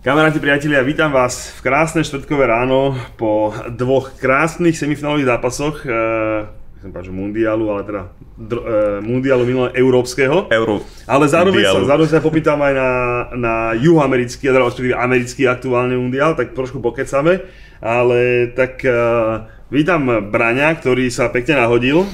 Kamaráti, priatelia, vítam vás v krásne štvrtkové ráno po dvoch krásnych semifinálových zápasoch. E, povedať, že mundiálu, ale teda dr- e, mundiálu minulého európskeho. Euro. Ale zároveň sa, zároveň sa popýtam aj na, na juhoamerický, teda respektíve americký aktuálny mundiál, tak trošku pokecame. Ale tak e, vítam Braňa, ktorý sa pekne nahodil.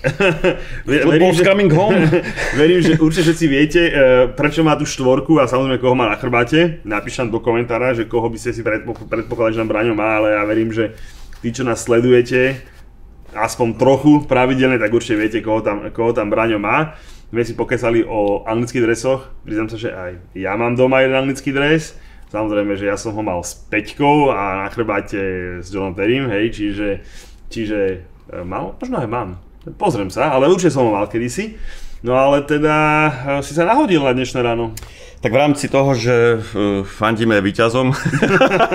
Ve- Football's coming home. Verím, že určite všetci viete, e, prečo má tú štvorku a samozrejme koho má na chrbáte. Napíšem do komentára, že koho by ste si predpo- predpokladali, že nám Braňo má, ale ja verím, že tí, čo nás sledujete, aspoň trochu pravidelne, tak určite viete, koho tam, koho tam Braňo má. My si pokecali o anglických dresoch, priznám sa, že aj ja mám doma jeden anglický dres. Samozrejme, že ja som ho mal s Peťkou a na chrbáte s Johnom Terrym, hej, čiže, čiže e, mal, možno aj mám. Pozriem sa, ale určite som ho mal kedysi. No ale teda e, si sa nahodil na dnešné ráno. Tak v rámci toho, že uh, fandíme výťazom,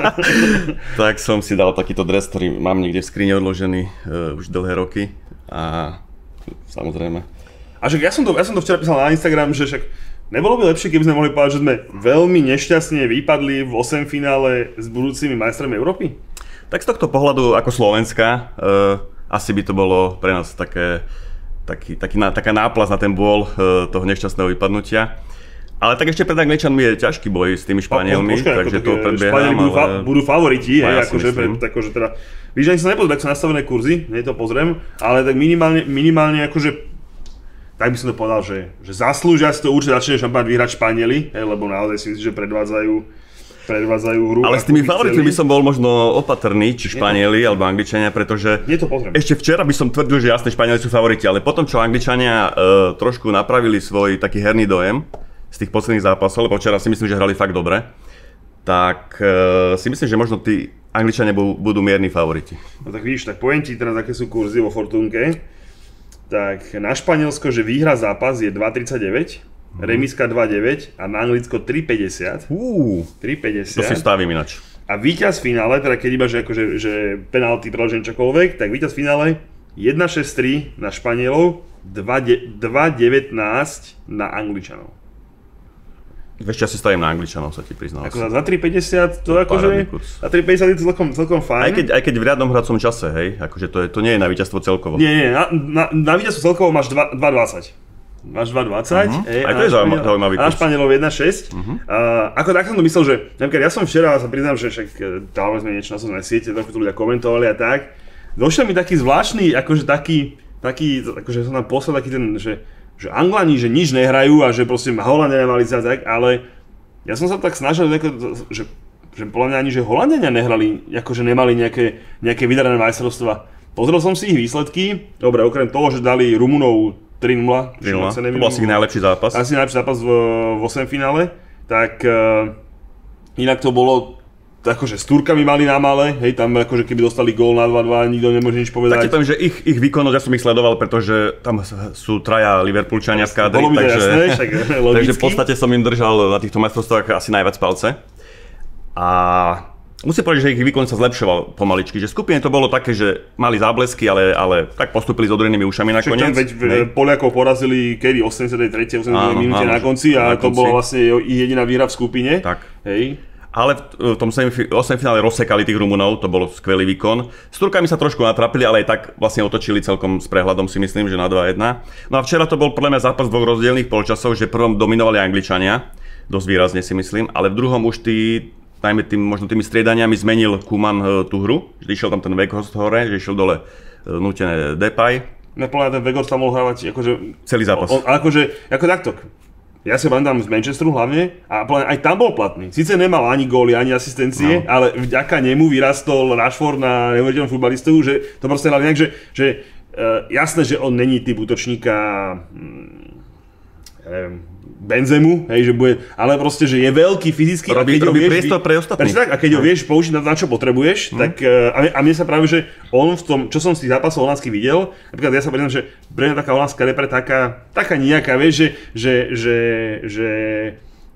tak som si dal takýto dres, ktorý mám niekde v skrine odložený uh, už dlhé roky. A samozrejme. A však ja som to, ja som to včera písal na Instagram, že však nebolo by lepšie, keby sme mohli povedať, že sme veľmi nešťastne vypadli v 8 finále s budúcimi majstrami Európy? Tak z tohto pohľadu ako Slovenska, uh, asi by to bolo pre nás také, taký, taký, taká náplaz na ten bôl uh, toho nešťastného vypadnutia. Ale tak ešte pred Angličanmi je ťažký boj s tými Španielmi, Počkaj, takže to tak, predbieham, Španieli budú, fa- budú favoriti, No, hej, akože, pre, akože teda, víš, ani sa nepozriem, ak sú nastavené kurzy, nie to pozriem, ale tak minimálne, minimálne akože, tak by som to povedal, že, že zaslúžia si to určite začne šampionát vyhrať Španieli, hej, lebo naozaj si myslím, že predvádzajú, predvádzajú hru. Ale s tými favoritmi by som bol možno opatrný, či Španieli alebo Angličania, pretože Nie to ešte včera by som tvrdil, že jasne Španieli sú favoriti, ale potom, čo Angličania uh, trošku napravili svoj taký herný dojem z tých posledných zápasov, lebo včera si myslím, že hrali fakt dobre, tak uh, si myslím, že možno tí Angličania budú, budú mierni favoriti. No tak vidíš, tak poviem ti teraz, aké sú kurzy vo Fortunke. Tak na Španielsko, že výhra zápas je 2,39, Mhm. Remiska 2,9 a na Anglicko 3,50. Uú, 3,50. to si stavím inač. A víťaz v finále, teda keď iba, že, akože, že penalty preložené čokoľvek, tak víťaz v finále 1,63 na Španielov, 2,19 na Angličanov. Ešte asi stavím na Angličanov, sa ti priznal. Ako za, za 3,50 to akože, parádny kurz. za 3,50 je to celkom, celkom fajn. Aj keď, aj keď v riadnom hracom čase, hej, akože to, je, to nie je na víťazstvo celkovo. Nie, nie, na, na, na víťazstvo celkovo máš 2 2,20. Máš 2,20. Mhm. hej, Aj to je na zaujímavý A na. Španielov 1,6. A ako tak som to myslel, že napríklad ja som včera, sa priznám, že však e, dávali sme niečo na sociálnej siete, trochu to ľudia komentovali a tak. Došiel mi taký zvláštny, akože taký, taký, akože som tam poslal taký ten, že, že Anglani, že nič nehrajú a že proste Holandia nemali za tak, ale ja som sa tak snažil, že, že podľa mňa ani, že Holandia nehrali, akože nemali nejaké, nejaké vydarené majstrovstva. Pozrel som si ich výsledky, dobre, okrem toho, že dali Rumunov 3-0, čo 3-0. sa To bol asi najlepší zápas. asi najlepší zápas v, v 8 finále, tak uh, inak to bolo akože s Turkami mali na male, hej, tam akože keby dostali gól na 2-2, nikto nemôže nič Tak povedať. ti poviem, že ich, ich výkonnosť, ja som ich sledoval, pretože tam sú traja Liverpoolčania v kádri, Bolo takže, jasné, však takže logicky. v podstate som im držal na týchto majstrovstvách asi najviac palce. A musím povedať, že ich výkon sa zlepšoval pomaličky, že skupine to bolo také, že mali záblesky, ale, ale tak postupili s odrenými ušami nakoniec. veď Hej. v- Poliakov porazili kedy 83. 80. Áno, minúte áno, na konci a na to konci. bola vlastne ich jediná výhra v skupine. Tak. Hej. Ale v, v tom semifi- 8 finále rozsekali tých Rumunov, to bol skvelý výkon. S Turkami sa trošku natrapili, ale aj tak vlastne otočili celkom s prehľadom si myslím, že na 2-1. No a včera to bol podľa mňa zápas dvoch rozdielných polčasov, že prvom dominovali Angličania, dosť výrazne si myslím, ale v druhom už tí, najmä tým, možno tými striedaniami zmenil Kuman e, tú hru, že išiel tam ten Weghorst hore, že išiel dole e, nutené Depay, mňa ten Vegors tam mohol hrávať akože celý zápas. On, akože, ako takto. Ja si ho pamätám z Manchesteru hlavne a aj tam bol platný. Sice nemal ani góly, ani asistencie, no. ale vďaka nemu vyrastol Rashford na neuveriteľnom futbalistu, že to proste hlavne nejak, že, že uh, jasné, že on není typ útočníka hm, ja neviem, Benzemu, hej, že bude, ale proste, že je veľký fyzicky Robí- ho robí vieš priestor pre ostatných. Tak, a keď ho vieš použiť na, na čo potrebuješ, tak uh, a, a mne sa práve, že on v tom, čo som z tých zápasov holandských videl, napríklad ja sa priznám, že pre mňa taká holandská repre taká, taká nejaká, vieš, že, že, že, že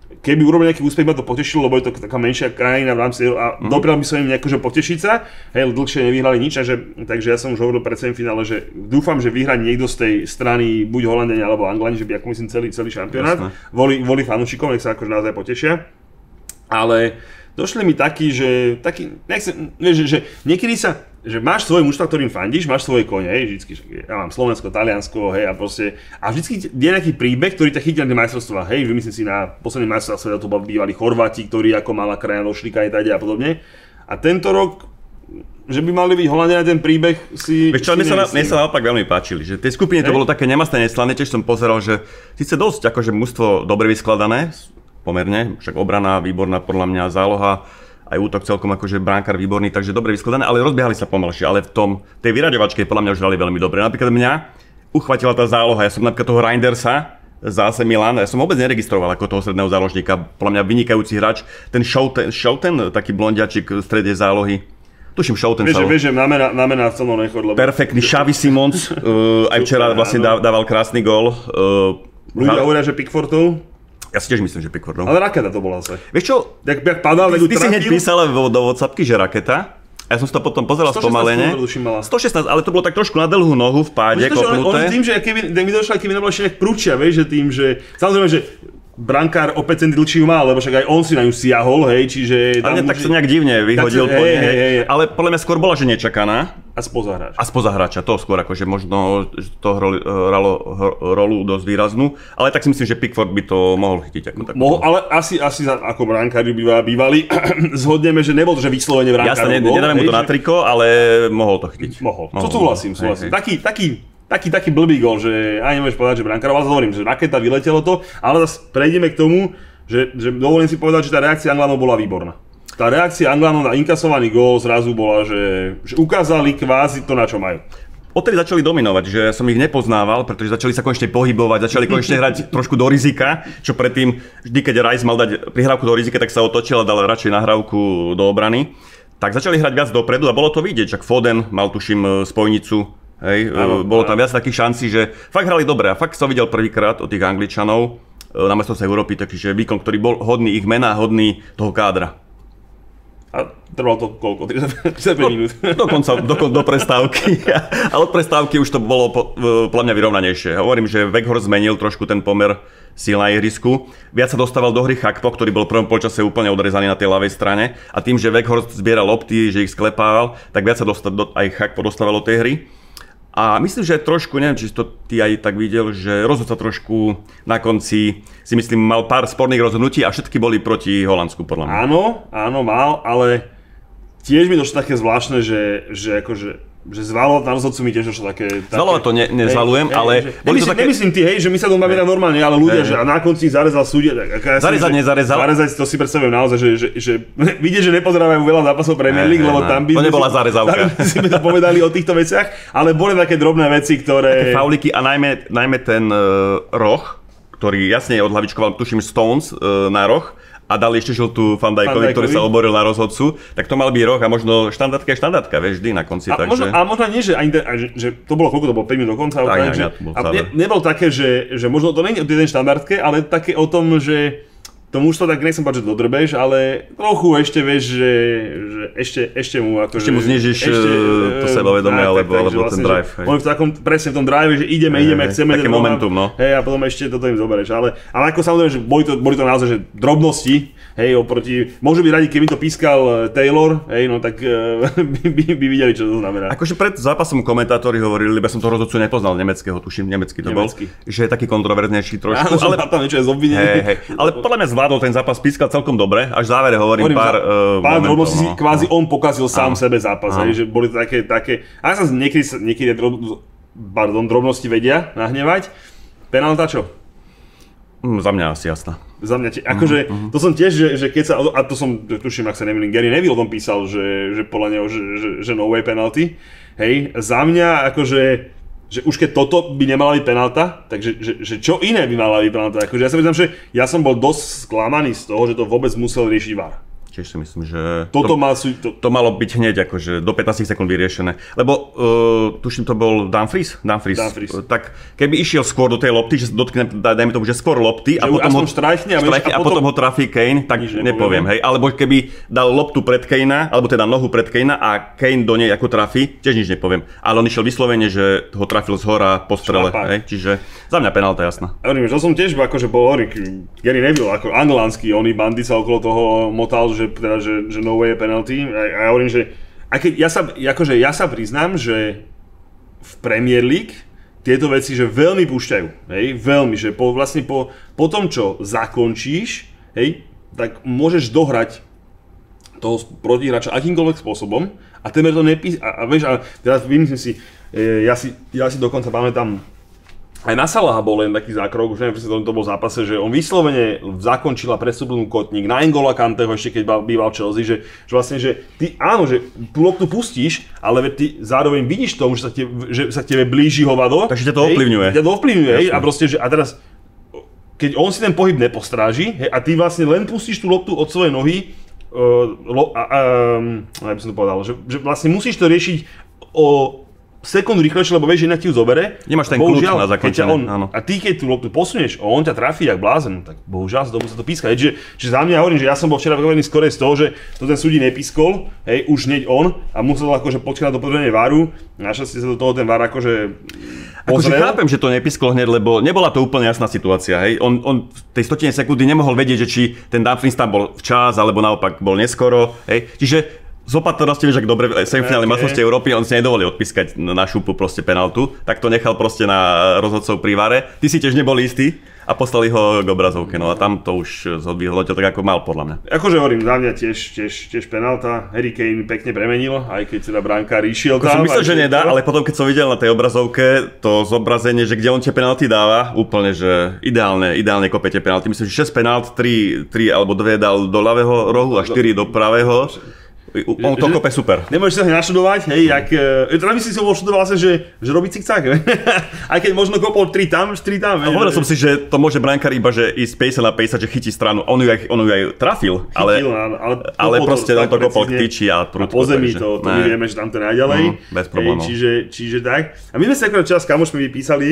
keby urobil nejaký úspech, ma to potešilo, lebo je to taká menšia krajina v rámci a mm. doprial by som im nejako, že potešiť sa, hej, dlhšie nevyhrali nič, takže, takže ja som už hovoril pred semifinále, že dúfam, že vyhrá niekto z tej strany buď Holandenia alebo Anglani, že by ako myslím celý, celý šampionát, voli, voli fanúšikov, nech sa akože naozaj potešia. ale došli mi taký, že, taký, nechcem, vieš, že, že niekedy sa, že máš svoje mužstva, ktorým fandíš, máš svoje kone, hej, vždycky, ja mám Slovensko, Taliansko, hej, a proste, a vždycky je nejaký príbeh, ktorý ťa chytí na tie majstrovstvá, hej, vymyslím si na posledný majstrovstvá sveta, to bývali Chorváti, ktorí ako malá krajina došli aj a podobne. A tento rok že by mali byť Holandia ten príbeh si... Vieš čo, mne sa, mne sa naopak veľmi páčili, že tej skupine to bolo také nemasté neslané, tiež som pozeral, že síce dosť akože mužstvo dobre vyskladané, pomerne, však obrana výborná podľa mňa, záloha, aj útok celkom akože bránkar výborný, takže dobre vyskladané, ale rozbiehali sa pomalšie, ale v tom, tej vyraďovačke podľa mňa už hrali veľmi dobre. Napríklad mňa uchvatila tá záloha, ja som napríklad toho Reindersa, zase Milan, ja som vôbec neregistroval ako toho stredného záložníka, podľa mňa vynikajúci hráč, ten Schouten, ten taký blondiačik v strede zálohy, Tuším, show ten vieš, vieš, že na mena, na celom nechod, lebo... Perfektný, Xavi Simons, uh, aj včera vlastne dával krásny gól. Uh, Ľudia hovoria, že Pickfordov. Ja si tiež myslím, že Pickford. Ale raketa to bola zase. Vieš čo? Jak, jak padal, ty, ty si hneď písal do Whatsappky, že raketa. Ja som si to potom pozeral spomalene. 116, ale to bolo tak trošku na dlhú nohu v páde, kopnuté. On, on tým, že Kevin, mi došla, Kevin nejak prúčia, vieš, že tým, že samozrejme, že brankár o 5 cm dlhšiu mal, lebo však aj on si na ňu siahol, hej, čiže... Ale tak sa nejak divne vyhodil po nej, hej, hej, ale podľa mňa skôr bola, že nečakaná. A spoza hráča. A spoza hráča, to skôr akože možno to hralo rolu dosť výraznú, ale tak si myslím, že Pickford by to mohol chytiť ako Mohol, ale asi, asi za, ako brankári býva, bývali, zhodneme, že nebol to, že vyslovene brankár. Jasne, nedáme mu to na triko, ale mohol to chytiť. Mohol, mohol to súhlasím, súhlasím. Taký, taký taký, taký blbý gol, že aj nemôžeš povedať, že brankár, ale hovorím, že raketa vyletelo to, ale zase prejdeme k tomu, že, že dovolím si povedať, že tá reakcia Anglanov bola výborná. Tá reakcia Anglanov na inkasovaný gól zrazu bola, že, že ukázali kvázi to, na čo majú. Odtedy začali dominovať, že ja som ich nepoznával, pretože začali sa konečne pohybovať, začali konečne hrať trošku do rizika, čo predtým, vždy keď Rice mal dať prihrávku do rizika, tak sa otočil a dal radšej nahrávku do obrany. Tak začali hrať viac dopredu a bolo to vidieť, čak Foden mal tuším spojnicu Hej, ano, bolo tam viac takých šancí, že fakt hrali dobre a fakt som videl prvýkrát od tých Angličanov e, na sa Európy, takže výkon, ktorý bol hodný ich mena, hodný toho kádra. A trvalo to koľko? 35 no, minút? Dokonca, do, do prestávky. A od prestávky už to bolo po, podľa mňa vyrovnanejšie. Hovorím, že Weghorst zmenil trošku ten pomer síl na ihrisku. Viac sa dostával do hry Chakpo, ktorý bol v prvom počase úplne odrezaný na tej ľavej strane. A tým, že Weghorst zbieral lopty, že ich sklepával, tak viac sa dostal, do, aj Chakpo dostával do tej hry. A myslím, že trošku, neviem, či to ty aj tak videl, že rozhodca trošku na konci si myslím mal pár sporných rozhodnutí a všetky boli proti Holandsku podľa mňa. Áno, áno, mal, ale tiež mi došlo také zvláštne, že, že akože že zvalo na rozhodcu mi tiež došlo také... také Zvalova to ne, nezvalujem, hej, ale... Hej, boli nemyslím, také... nemyslím ty, hej, že my sa doma bavíme normálne, ale ľudia, hej, že a na konci zarezal. Tak, ja zarezať, nezarezal. Zarezať, to si predstavujem naozaj, že, že, že vidieť, že nepozerávajú veľa zápasov Premier League, lebo tam by... To nebola zarezavka. Tam si to povedali o týchto veciach, ale boli také drobné veci, ktoré... Také fauliky a najmä, najmä ten uh, roh, ktorý jasne odhlavičkoval, tuším, Stones uh, na roh, a dali ešte žltú Fandajkovi, ktorý sa oboril na rozhodcu, tak to mal byť roh a možno štandardka je štandardka, vieš, vždy na konci. A, takže... možno, a možno nie, že, ani, že, že, to bolo koľko, to bolo 5 minút do konca, tak, tak, že, a ne, nebol také, že, že možno to nie je o tej štandardke, ale také o tom, že tomu už to tak nechcem že dodrbeš, ale trochu ešte vieš, že, že ešte, ešte mu ako, Ešte mu znižíš ešte, to e, sebavedomie, alebo, tak, alebo vlastne, ten drive. Hej. On v takom, presne v tom drive, že ideme, hej, ideme, chceme. Také momentum, no. Hej, a potom ešte toto im zoberieš. Ale, ale ako samozrejme, že boli to, boli to naozaj, že drobnosti, hej, oproti, môžu byť radi, keby to pískal e, Taylor, hej, no tak uh, by, by, by, videli, čo to znamená. Akože pred zápasom komentátori hovorili, lebo som to rozhodcu nepoznal, nemeckého, tuším, nemecký to nemecký. bol, že je taký kontroverznejší trošku. Áno, ale, tam niečo je hej, hej, ale podľa mňa zvládol ten zápas pískal celkom dobre, až v závere hovorím, hovorím pár uh, Pár drobností no. kvázi on pokazil sám Áno. sebe zápas, hej, že boli to také, také, a sa niekedy, niekedy drob, pardon, drobnosti vedia nahnevať. Penálta čo? Mm, za mňa asi jasná. Za mňa, tie, akože, mm-hmm. to som tiež, že, že keď sa, a to som, tuším, ak sa nemýlim, Gary Neville o tom písal, že, že podľa neho, že, že, že no way penalty. Hej, za mňa, akože, že už keď toto by nemala byť penálta, takže že, že čo iné by mala byť penálta? Akože ja sa myslím, že ja som bol dosť sklamaný z toho, že to vôbec musel riešiť VAR. Tiež si myslím, že Toto to, má sú... To, to malo byť hneď akože do 15 sekúnd vyriešené. Lebo uh, tuším to bol Dumfries, Dumfries. Dumfries. Uh, tak keby išiel skôr do tej lopty, že dotkne, daj- dajme tomu, že skôr lopty Že a potom, ho, aspoň štrajchne a štrajchne a a potom, potom- ho trafí Kane, tak Nič nepoviem, nepoviem. hej. Alebo keby dal loptu pred Kanea, alebo teda nohu pred Kanea a Kane do nej ako trafí, tiež nič nepoviem. Ale on išiel vyslovene, že ho trafil z hora po strele, Šlapák. hej. Čiže za mňa penálta jasná. Ja hovorím, že to som tiež akože bol Gary Neville, ako anglánsky, oný bandy sa okolo toho motal, že, teda, že, že no way je penalty. A, ja hovorím, že a keď ja sa, akože ja sa priznám, že v Premier League tieto veci, že veľmi púšťajú, hej, veľmi, že po, vlastne po, po tom, čo zakončíš, hej, tak môžeš dohrať toho protihráča akýmkoľvek spôsobom a temer to nepíš, a, a vieš, a teraz vymyslím si, e, ja si, ja si dokonca pamätám, aj na Salaha bol len taký zákrok, už neviem, presne to, to bol zápase, že on vyslovene zakončila prestuplnú kotník na Engola Kanteho ešte keď býval Chelsea, že, že vlastne, že ty áno, že loptu pustíš, ale ty zároveň vidíš tomu, že sa, te, že sa k tebe blíži hovado. Takže ťa to hej, ovplyvňuje. Ťa to ovplyvňuje, hej, a proste, že a teraz keď on si ten pohyb nepostráži hej, a ty vlastne len pustíš tú loptu od svojej nohy, uh, lo, a, um, ja by som to povedal, že, že vlastne musíš to riešiť o sekundu rýchlejšie, lebo vieš, že inak ti ju zobere. Nemáš ten Bohužiaľ, kľúč na zakončené, on, áno. A ty, keď tú loptu posunieš, a on ťa trafí jak blázen, tak bohužiaľ sa to musí to pískať. Hej, Že, že za mňa hovorím, že ja som bol včera prekvapený skôr z toho, že to ten súdi nepískol, hej, už hneď on a musel akože počkať do potrebnej varu. Našťastie sa do toho ten var akože Akože chápem, že to nepisklo hneď, lebo nebola to úplne jasná situácia. Hej. On, on v tej stotine sekundy nemohol vedieť, že či ten Dumfries tam bol včas, alebo naopak bol neskoro. Hej. Čiže z opatrnosti, vieš, ak dobre semifinále Ok. okay. Európy, on si nedovolí odpískať na šupu proste penaltu, tak to nechal proste na rozhodcov pri vare. Ty si tiež nebol istý a poslali ho k obrazovke, no a tam to už vyhodnotil tak, ako mal podľa mňa. Akože hovorím, za mňa tiež, tiež, tiež penálta. Harry Kane pekne premenil, aj keď teda brankár išiel Ako tam. som myslel, že nedá, ale potom keď som videl na tej obrazovke to zobrazenie, že kde on tie penalty dáva, úplne, že ideálne, ideálne kope tie penalty. Myslím, že 6 penalt, 3, 3 alebo 2 dal do ľavého rohu a 4 do pravého. On to Že- kope super. Nemôžeš sa naštudovať, hej, jak... E, teda myslím si, že študoval vlastne, že, že robí cik-cak, Aj keď možno kopol 3 tam, 4 tam, A hovoril som si, že to môže brankár iba, že ísť 50 na 50, že chytí stranu. On ju aj, on ju aj trafil, ale, Chytil, ale, ale kopol proste on to kopol k tyči a prudko. po zemi takže- to, to my vieme, že tam to je najďalej. Mhm, bez problémov. Hej, čiže, čiže tak. A my sme sa akorát čas s kamošmi vypísali,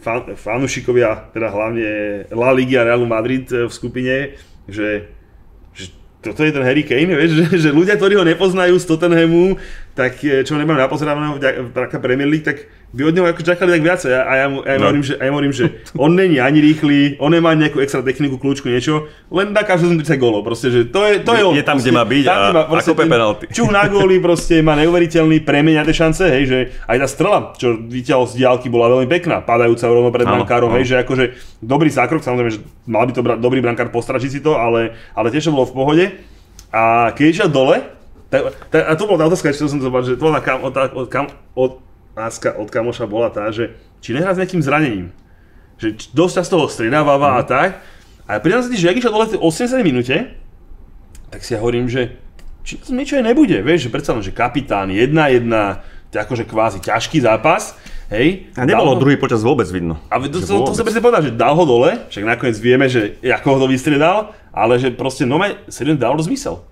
fan, fanúšikovia, teda hlavne La Liga a Realu Madrid eh, v skupine, že, že toto je ten Harry Kane, vieš, že, že ľudia, ktorí ho nepoznajú z Tottenhamu, tak eh, čo nemajú napozeraného vďaka Premier League, tak by od neho ako čakali tak viacej. A ja mu, ja No. hovorím, že, ja hovorím, že on není ani rýchly, on nemá nejakú extra techniku, kľúčku, niečo, len dá každú 30 gólov, proste, že to je, to je on. Je tam, proste, kde má byť a- kde a kope penalty. Čuch na góly proste má neuveriteľný, premenia tie šance, hej, že aj tá strela, čo vyťahol z diálky, bola veľmi pekná, padajúca rovno pred Áno, brankárom, áno. hej, že akože dobrý zákrok, samozrejme, že mal by to bra- dobrý brankár postračiť si to, ale, ale tiež to bolo v pohode. A keď išiel dole, tak, tak, a to bola tá otázka, čo som zobrať, že to bola kam, od, od, kam, od, otázka od kamoša bola tá, že či nehrá s nejakým zranením. Že dosť často ho stredáva a tak. A sa ti, že ak išiel dole v tej 80 minúte, tak si ja hovorím, že či to niečo aj nebude, vieš, že predsa len, že kapitán 1-1, to je akože kvázi ťažký zápas, hej. A nebolo ho- druhý počas vôbec vidno. a to, to, to, som presne povedal, že dal ho dole, však nakoniec vieme, že ako ho to vystriedal, ale že proste nome seriózne dal to zmysel.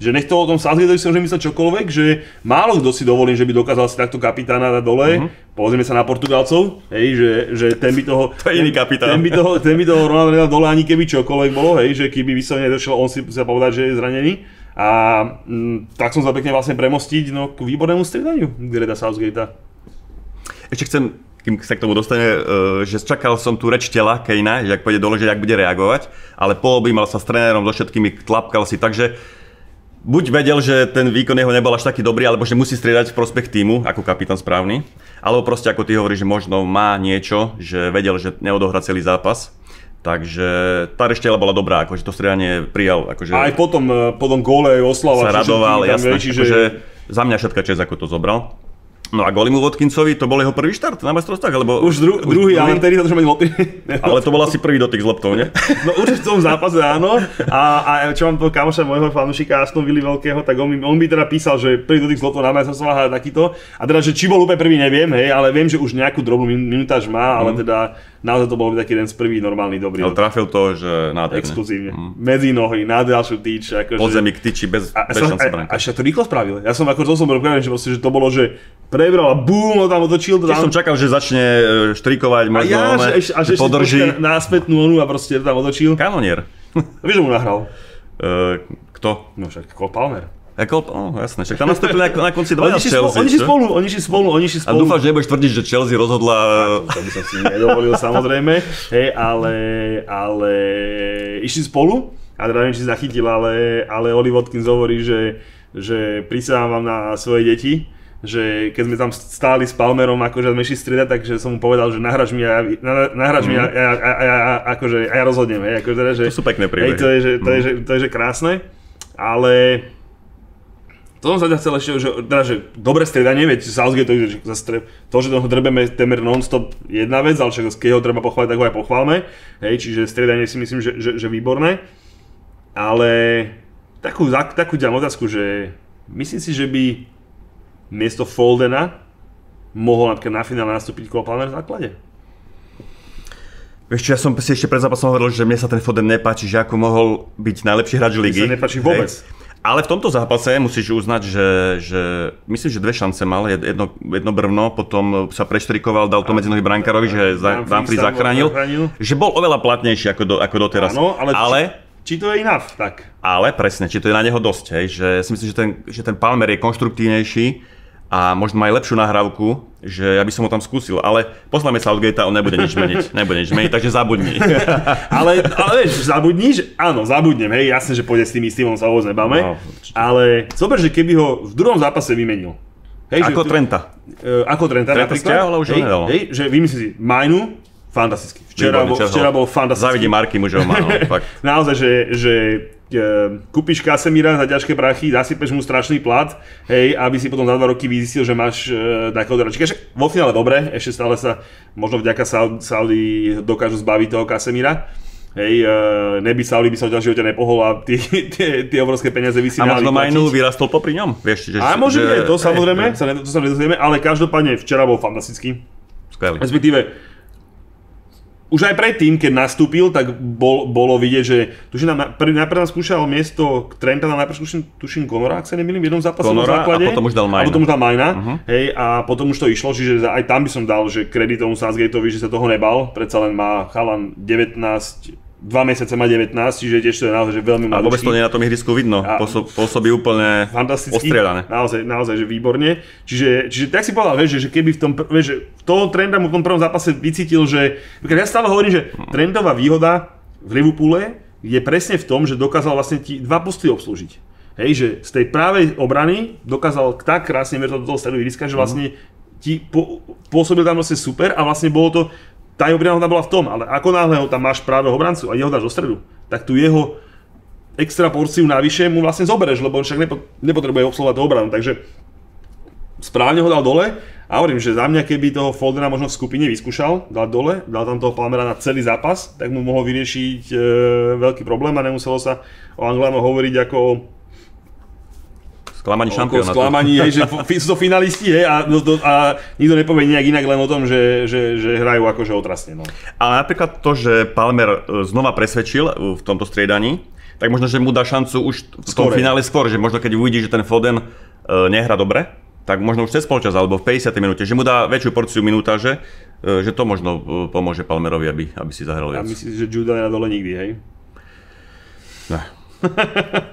Že nech to o tom Southgate si môže myslieť čokoľvek, že málo kto si dovolí, že by dokázal si takto kapitána dať dole. Uh-huh. Pozrieme sa na Portugalcov, hej, že, že ten by toho... To je iný kapitán. Ten by toho, ten by toho Ronaldo nedal dole ani keby čokoľvek bolo, hej, že keby vyslovene došiel, on si sa povedať, že je zranený. A mm, tak som sa pekne vlastne premostiť no, k výbornému stredaniu Greta Southgatea. Ešte chcem, kým sa k tomu dostane, uh, že čakal som tu reč tela Kejna, že ak pôjde dole, že ak bude reagovať, ale poobímal sa s trénerom, so všetkými, tlapkal si, takže buď vedel, že ten výkon jeho nebol až taký dobrý, alebo že musí striedať v prospech týmu, ako kapitán správny, alebo proste ako ty hovoríš, že možno má niečo, že vedel, že neodohrá celý zápas. Takže tá reštela bola dobrá, akože to striedanie prijal, akože A aj potom, eh, potom góle oslava. sa radoval, jasné, Čiže, akože za mňa všetka čest, ako to zobral. No a Golimu Watkinsovi to bol jeho prvý štart na majstrovstvách, alebo... už dru, druhý, ale tedy to, že mať lopy. Ale to bol asi prvý dotyk s loptou, nie? No určite v tom zápase áno. A, a čo mám toho kamoša môjho fanúšika Aston Vili veľkého, tak on, mi- on by teda písal, že prvý dotyk s loptou na majstrovstvách a takýto. A teda, že či bol úplne prvý, neviem, hej, ale viem, že už nejakú drobnú min- minutáž má, ale teda naozaj to bol taký jeden z prvých normálny dobrý. Ale trafil to, že nádherne. Exkluzívne. Mm. Medzi nohy, na ďalšiu tyč. Podzemí k tyči bez, A, bez a, šance a, a, ešte to rýchlo spravil. Ja som ako to som bol že, proste, že to bolo, že prebral a bum, ho tam otočil. Tam, som čakal, že začne e, štrikovať a možno, ja, ne, že, a že že podrží. na spätnú onu a proste tam otočil. Kanonier. Vieš, že mu nahral? E, kto? No však Cole Palmer. Ako, oh, jasné, však tam nastúpili na, na konci dvaja z spolu, Chelsea, oni čo? spolu, oni šli spolu, oni A spolu. dúfam, že nebudeš tvrdiť, že Chelsea rozhodla... To by som si nedovolil samozrejme, hej, ale, ale išli spolu a teda neviem, či si zachytil, ale, ale Oli Watkins hovorí, že, že prisahám vám na svoje deti, že keď sme tam stáli s Palmerom, akože sme išli striedať, takže som mu povedal, že nahrač mi a ja, na- nahrač mi a, a, a, a, a, akože, a ja rozhodnem, hej, akože teda, že, To sú pekné hej, príbehy. to, je, že, to, je, že, to je, že krásne, ale to som sa chcel ešte, že, teda, že dobré striedanie, veď Southgate to, že zase tre- to, že toho drebeme temer non-stop je jedna vec, ale však keď ho treba pochváliť, tak ho aj pochválme. Hej, čiže striedanie si myslím, že, že, že výborné. Ale takú, tak- takú ďalej otázku, že myslím si, že by miesto Foldena mohol napríklad na finále nastúpiť Cole Palmer v základe. Vieš čo, ja som si ešte pred zápasom hovoril, že mne sa ten Foden nepáči, že ako mohol byť najlepší hráč ligy. sa nepáči vôbec. Hej. Ale v tomto zápase musíš uznať, že, že myslím, že dve šance mal, jedno, jedno brvno, potom sa preštrikoval, dal to medzi nohy brankárovi, že zachránil, zachránil. že bol oveľa platnejší ako, do, ako doteraz. Áno, ale, ale Či, či to je enough, tak. ale presne, či to je na neho dosť, hej, že si myslím, že ten, že ten Palmer je konštruktívnejší a možno aj lepšiu nahrávku, že ja by som ho tam skúsil, ale poznáme Southgate, on nebude nič meniť, nebude nič meniť, takže zabudni. Ale, ale vieš, zabudni, že áno, zabudnem, hej, jasne, že pôjde s tým istým, sa vôbec nebáme, No, určite. ale zober, že keby ho v druhom zápase vymenil. Hej, ako že, Trenta. Uh, ako Trenta Trenta stiahol, už ho hej, nedal. hej, že vymyslí si Majnu, fantastický. Včera, Výborný, bol, včera bol fantastický. Závidí Marky mu, že ho má, no. Naozaj, že, že kúpiš Kasemíra za ťažké prachy, zasypeš mu strašný plat, hej, aby si potom za dva roky vyzistil, že máš e, takého dračíka. Však vo finále dobre, ešte stále sa možno vďaka Saud- Saudi dokážu zbaviť toho Kasemíra. Hej, e, neby Saudi by sa v živote nepohol a tie, tie, tie obrovské peniaze by si A možno. Majnu vyrastol popri ňom, vieš, že... A môže že, byť, to samozrejme, hej, sa, ne- to sa nedozvieme, ale každopádne včera bol fantastický. Skvelý. Respektíve, už aj predtým, keď nastúpil, tak bol, bolo vidieť, že tuším, nám, pr- najprv nám skúšal miesto Trenta, nám najprv skúšal, tuším, Konora, ak sa nemýlim, v jednom zápase na Konora a základe. potom už dal Majna. A potom už dal Majna, uh-huh. hej, a potom už to išlo, čiže aj tam by som dal, že kredit tomu Southgateovi, že sa toho nebal, predsa len má chalan 19, dva mesiace má 19, čiže tiež to je naozaj že veľmi A vôbec to mladúčky. nie na tom ihrisku vidno, A- pôsobí úplne ostrieľané. Naozaj, naozaj, že výborne. Čiže, čiže tak si povedal, vieš, že, keby v tom, vieš, že v toho Trenda mu v tom prvom zápase vycítil, že, ja stále hovorím, že Trendová výhoda v Liverpoole je presne v tom, že dokázal vlastne ti dva posty obslúžiť. Hej, že z tej právej obrany dokázal tak krásne mierť do toho stredu ihriska, že vlastne ti po, pôsobil tam vlastne super a vlastne bolo to, tá jeho pridaná bola v tom, ale ako náhle ho tam máš právého obrancu a jeho dáš do stredu, tak tu jeho extra porciu navyše mu vlastne zobereš, lebo on však nepo, nepotrebuje obsluhovať tú obranu, takže správne ho dal dole a hovorím, že za mňa keby toho Foldena možno v skupine vyskúšal, dal dole, dal tam toho Palmera na celý zápas, tak mu mohol vyriešiť e, veľký problém a nemuselo sa o Anglánoch hovoriť ako o Sklamaný ako šampionátu. sklamaní, hej, že sú to finalisti hej, a, no, to, a nikto nepovie nejak inak len o tom, že, že, že hrajú akože otrasne. No. Ale napríklad to, že Palmer e, znova presvedčil e, v tomto striedaní, tak možno, že mu dá šancu už v tom Skôr. finále skôr, že možno keď uvidí, že ten Foden e, nehra dobre, tak možno už cez polčas alebo v 50. minúte, že mu dá väčšiu porciu minútaže, že to možno pomôže Palmerovi, aby, aby si zahral A viac. myslím, že Jude na dole nikdy, hej. Ne.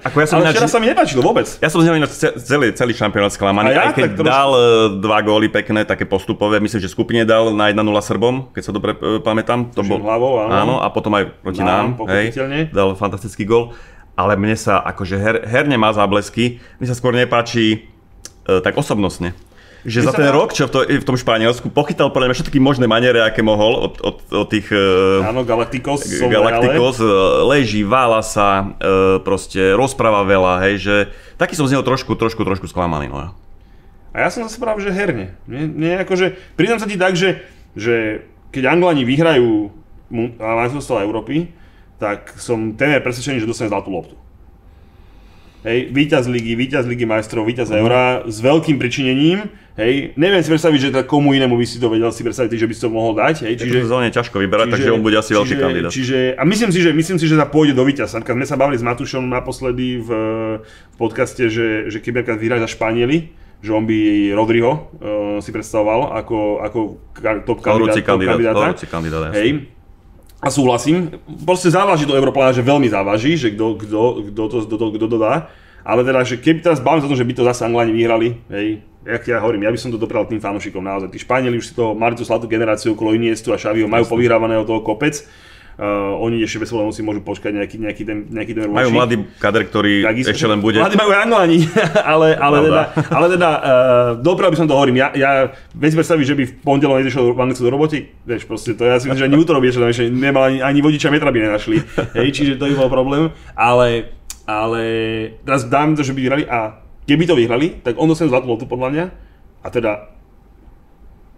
Ako ja som Ale ináč, včera sa mi nepáčilo vôbec. ja som z neho celý, celý šampionát sklamaný, ja? aj keď trošku. dal e, dva góly pekné, také postupové, myslím, že skupine dal na 1-0 Srbom, keď sa dobre e, pamätám. To Tuším hlavou, áno. áno. a potom aj proti Nám, nám, hej, dal fantastický gól. Ale mne sa akože her, herne má záblesky, mne sa skôr nepáči e, tak osobnostne. Že za ten rok, čo v, to, v tom Španielsku, pochytal podľa mňa všetky možné maniere, aké mohol od, od, od tých e, Áno, Galacticos Galacticos, e, leží, vála sa, e, proste rozpráva veľa, hej, že taký som z neho trošku, trošku, trošku sklamaný, no. A ja som zase práve, že herne. Nie, nie akože, priznám sa ti tak, že, že keď Anglani vyhrajú majstrovstvo Európy, tak som témer presvedčený, že dostane zlatú loptu. Hej, víťaz ligy, víťaz ligy majstrov, víťaz eura s veľkým pričinením, hej, neviem si predstaviť, že komu inému by si to vedel si predstaviť, že by si to mohol dať, hej, čiže... Je to zóne ťažko vyberať, čiže, takže on bude asi čiže, veľký kandidát. Čiže, a myslím si, že, myslím si, že sa pôjde do víťaza. Sme sa bavili s Matušom naposledy v, v podcaste, že, že keby vyhrať za Španieli, že on by Rodriho uh, si predstavoval ako, ako top kandidát, kandidát, kandidát, kandidát, hej, a súhlasím, proste závaží do Európlána, že veľmi závaží, že kto, kto, kto, to, kto, kto to dá. Ale teda, že keby teraz bavím sa o tom, že by to zase Angláni vyhrali, hej, jak ja hovorím, ja by som to dopral tým fanúšikom naozaj. Tí Španieli už si to mali tú sladú generáciu okolo Iniestu a Šaviho, majú povyhrávaného toho kopec Uh, oni ešte bez si môžu počkať nejaký, nejaký ten, nejaký ten Majú mladý kader, ktorý Takisto, ešte len bude. Mladí majú Angláni, ale, ale teda, ale teda uh, dopravy by som to hovorím. Ja, ja si predstaviť, že by v pondelok nešiel v Anglicku do roboty. Vieš, proste to ja si myslím, že ani útorok ešte, ešte nemal ani, ani vodiča metra by nenašli. Hej, čiže to by bol problém. Ale, ale teraz dám to, že by vyhrali a keby to vyhrali, tak on dostane zlatú lotu podľa mňa. A teda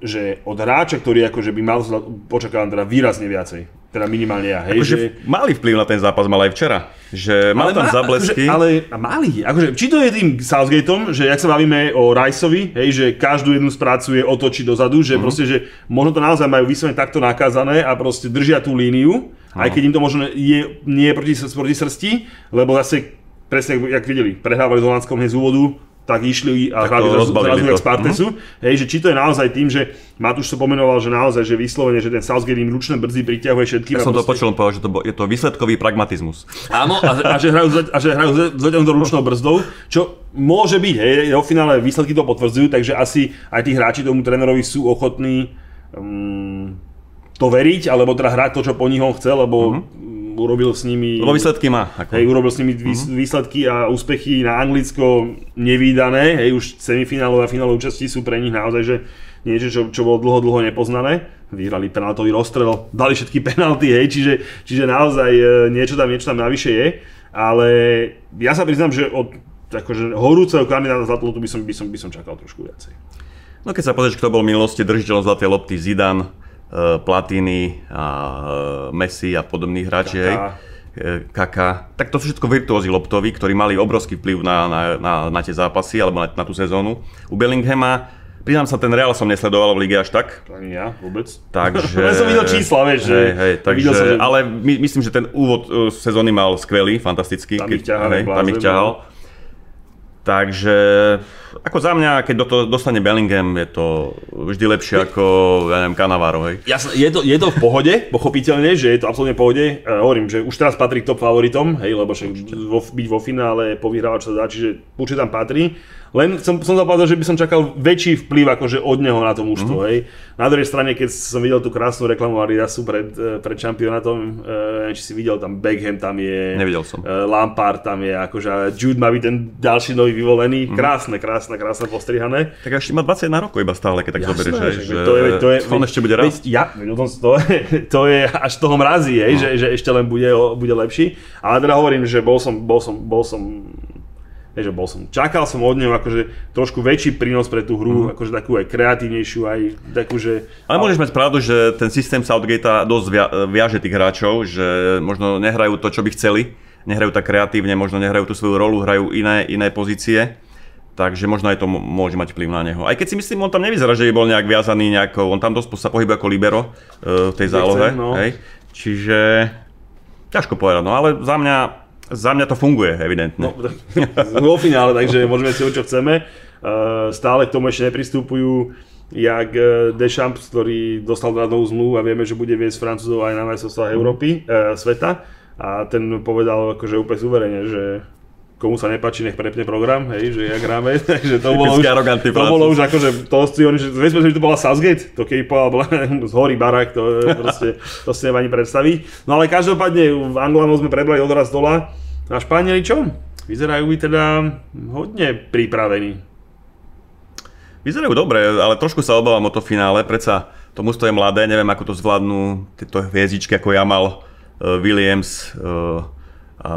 že od hráča, ktorý akože by mal, očakávam teda výrazne viacej. Teda minimálne ja, hej. Akože že... mali vplyv na ten zápas, mal aj včera. Že mal ale tam má, zablesky. Akože, ale mali, akože, či to je tým Southgateom, že ak sa bavíme o Riceovi, hej, že každú jednu spracuje otočí dozadu, že mm-hmm. proste, že možno to naozaj majú vyslovene takto nakázané a proste držia tú líniu, aj keď im to možno je, nie je proti, proti srsti, lebo zase presne, jak videli, prehrávali s Holandskom hneď z úvodu, tak išli a hrali zrazu, zrazu jak Spartesu. Mm-hmm. Hej, že či to je naozaj tým, že Matúš to pomenoval, že naozaj, že vyslovene, že ten Southgate im ručné brzy priťahuje všetkým. Ja som to počul, povedal, že to, je to výsledkový pragmatizmus. Áno, a, a že hrajú, a že hrajú ručnou brzdou, čo môže byť, hej, o finále výsledky to potvrdzujú, takže asi aj tí hráči tomu trénerovi sú ochotní um, to veriť, alebo teda hrať to, čo po nich on chcel, lebo mm-hmm urobil s nimi... Lebo výsledky má. Ako. Hej, urobil s nimi uh-huh. výsledky a úspechy na Anglicko nevýdané, hej, už semifinálové a finálové účasti sú pre nich naozaj, že niečo, čo, čo bolo dlho, dlho nepoznané. Vyhrali penaltový rozstrel, dali všetky penalty, hej, čiže, čiže naozaj e, niečo tam, niečo tam navyše je. Ale ja sa priznám, že od akože, horúceho kandidáta za by som, by, som, by som čakal trošku viacej. No keď sa pozrieš, kto bol v minulosti držiteľom zlatej lopty, Zidane, Platiny a eh, Messi a podobných hráči. Kaka. Kaka. Tak to sú všetko virtuózi loptoví, ktorí mali obrovský vplyv na, na, na, na tie zápasy alebo na, na tú sezónu. U Bellinghama Priznám sa, ten Real som nesledoval v lige až tak. Ani ja, vôbec. Takže... ja som videl čísla, vieš, hej, hej, takže, som, že... Ale my, myslím, že ten úvod sezóny mal skvelý, fantastický. Tam ich ťahal. Hej, tam ich ťahal. Takže ako za mňa, keď do toho dostane Bellingham, je to vždy lepšie ako, ja neviem, Cannavaro, hej. Jasne, je to, je to v pohode, pochopiteľne, že je to absolútne v pohode. Uh, hovorím, že už teraz patrí k top favoritom, hej, lebo však vo, byť vo finále povyhrávať, čo sa dá, čiže určite tam patrí. Len som, som zapadol, že by som čakal väčší vplyv akože od neho na to mužstvo, mm-hmm. hej. Na druhej strane, keď som videl tú krásnu reklamu Adidasu pred, eh, pred šampionátom, uh, neviem, či si videl, tam Beckham tam je, Nevidel som. Lampard tam je, akože Jude má byť ten ďalší nový vyvolený, mm-hmm. krásne, krásne, krásne postrihané. Tak ešte má 21 rokov iba stále, keď tak Jasné, zoberieš, že, že to je, to je, on ešte bude raz. Ja, to, to, to je až toho mrazí, no. že, že ešte len bude, bude lepší. Ale teda hovorím, že bol som, bol som, bol som že bol som, čakal som od neho akože trošku väčší prínos pre tú hru, mm. akože takú aj kreatívnejšiu, aj takú, že... Ale môžeš mať pravdu, že ten systém Southgate dosť via, viaže tých hráčov, že možno nehrajú to, čo by chceli, nehrajú tak kreatívne, možno nehrajú tú svoju rolu, hrajú iné, iné pozície. Takže možno aj to môže mať vplyv na neho. Aj keď si myslím, on tam nevyzerá, že by bol nejak viazaný nejako, on tam dosť sa pohybuje ako libero uh, v tej zálohe. no. hej. Čiže ťažko povedať, no ale za mňa za mňa to funguje, evidentne. No, vo finále, takže môžeme si o čo chceme. Uh, stále k tomu ešte nepristupujú jak uh, Deschamps, ktorý dostal novú zmluvu a vieme, že bude viesť Francúzov aj na majstrovstvách Európy, uh, sveta. A ten povedal akože úplne suverene, že komu sa nepáči, nech prepne program, hej, že jak hráme, takže to bolo už, to bolo už akože, to si oni, že vieš, že to bola Southgate, to keď povedal, z hory barak, to proste, to si neviem ani predstaviť. No ale každopádne v Anglanov sme prebrali odraz dola, a Španieli čo? Vyzerajú by teda hodne pripravení. Vyzerajú dobre, ale trošku sa obávam o to finále, predsa to mužstvo je mladé, neviem ako to zvládnu tieto hviezdičky ako Jamal, uh, Williams uh, a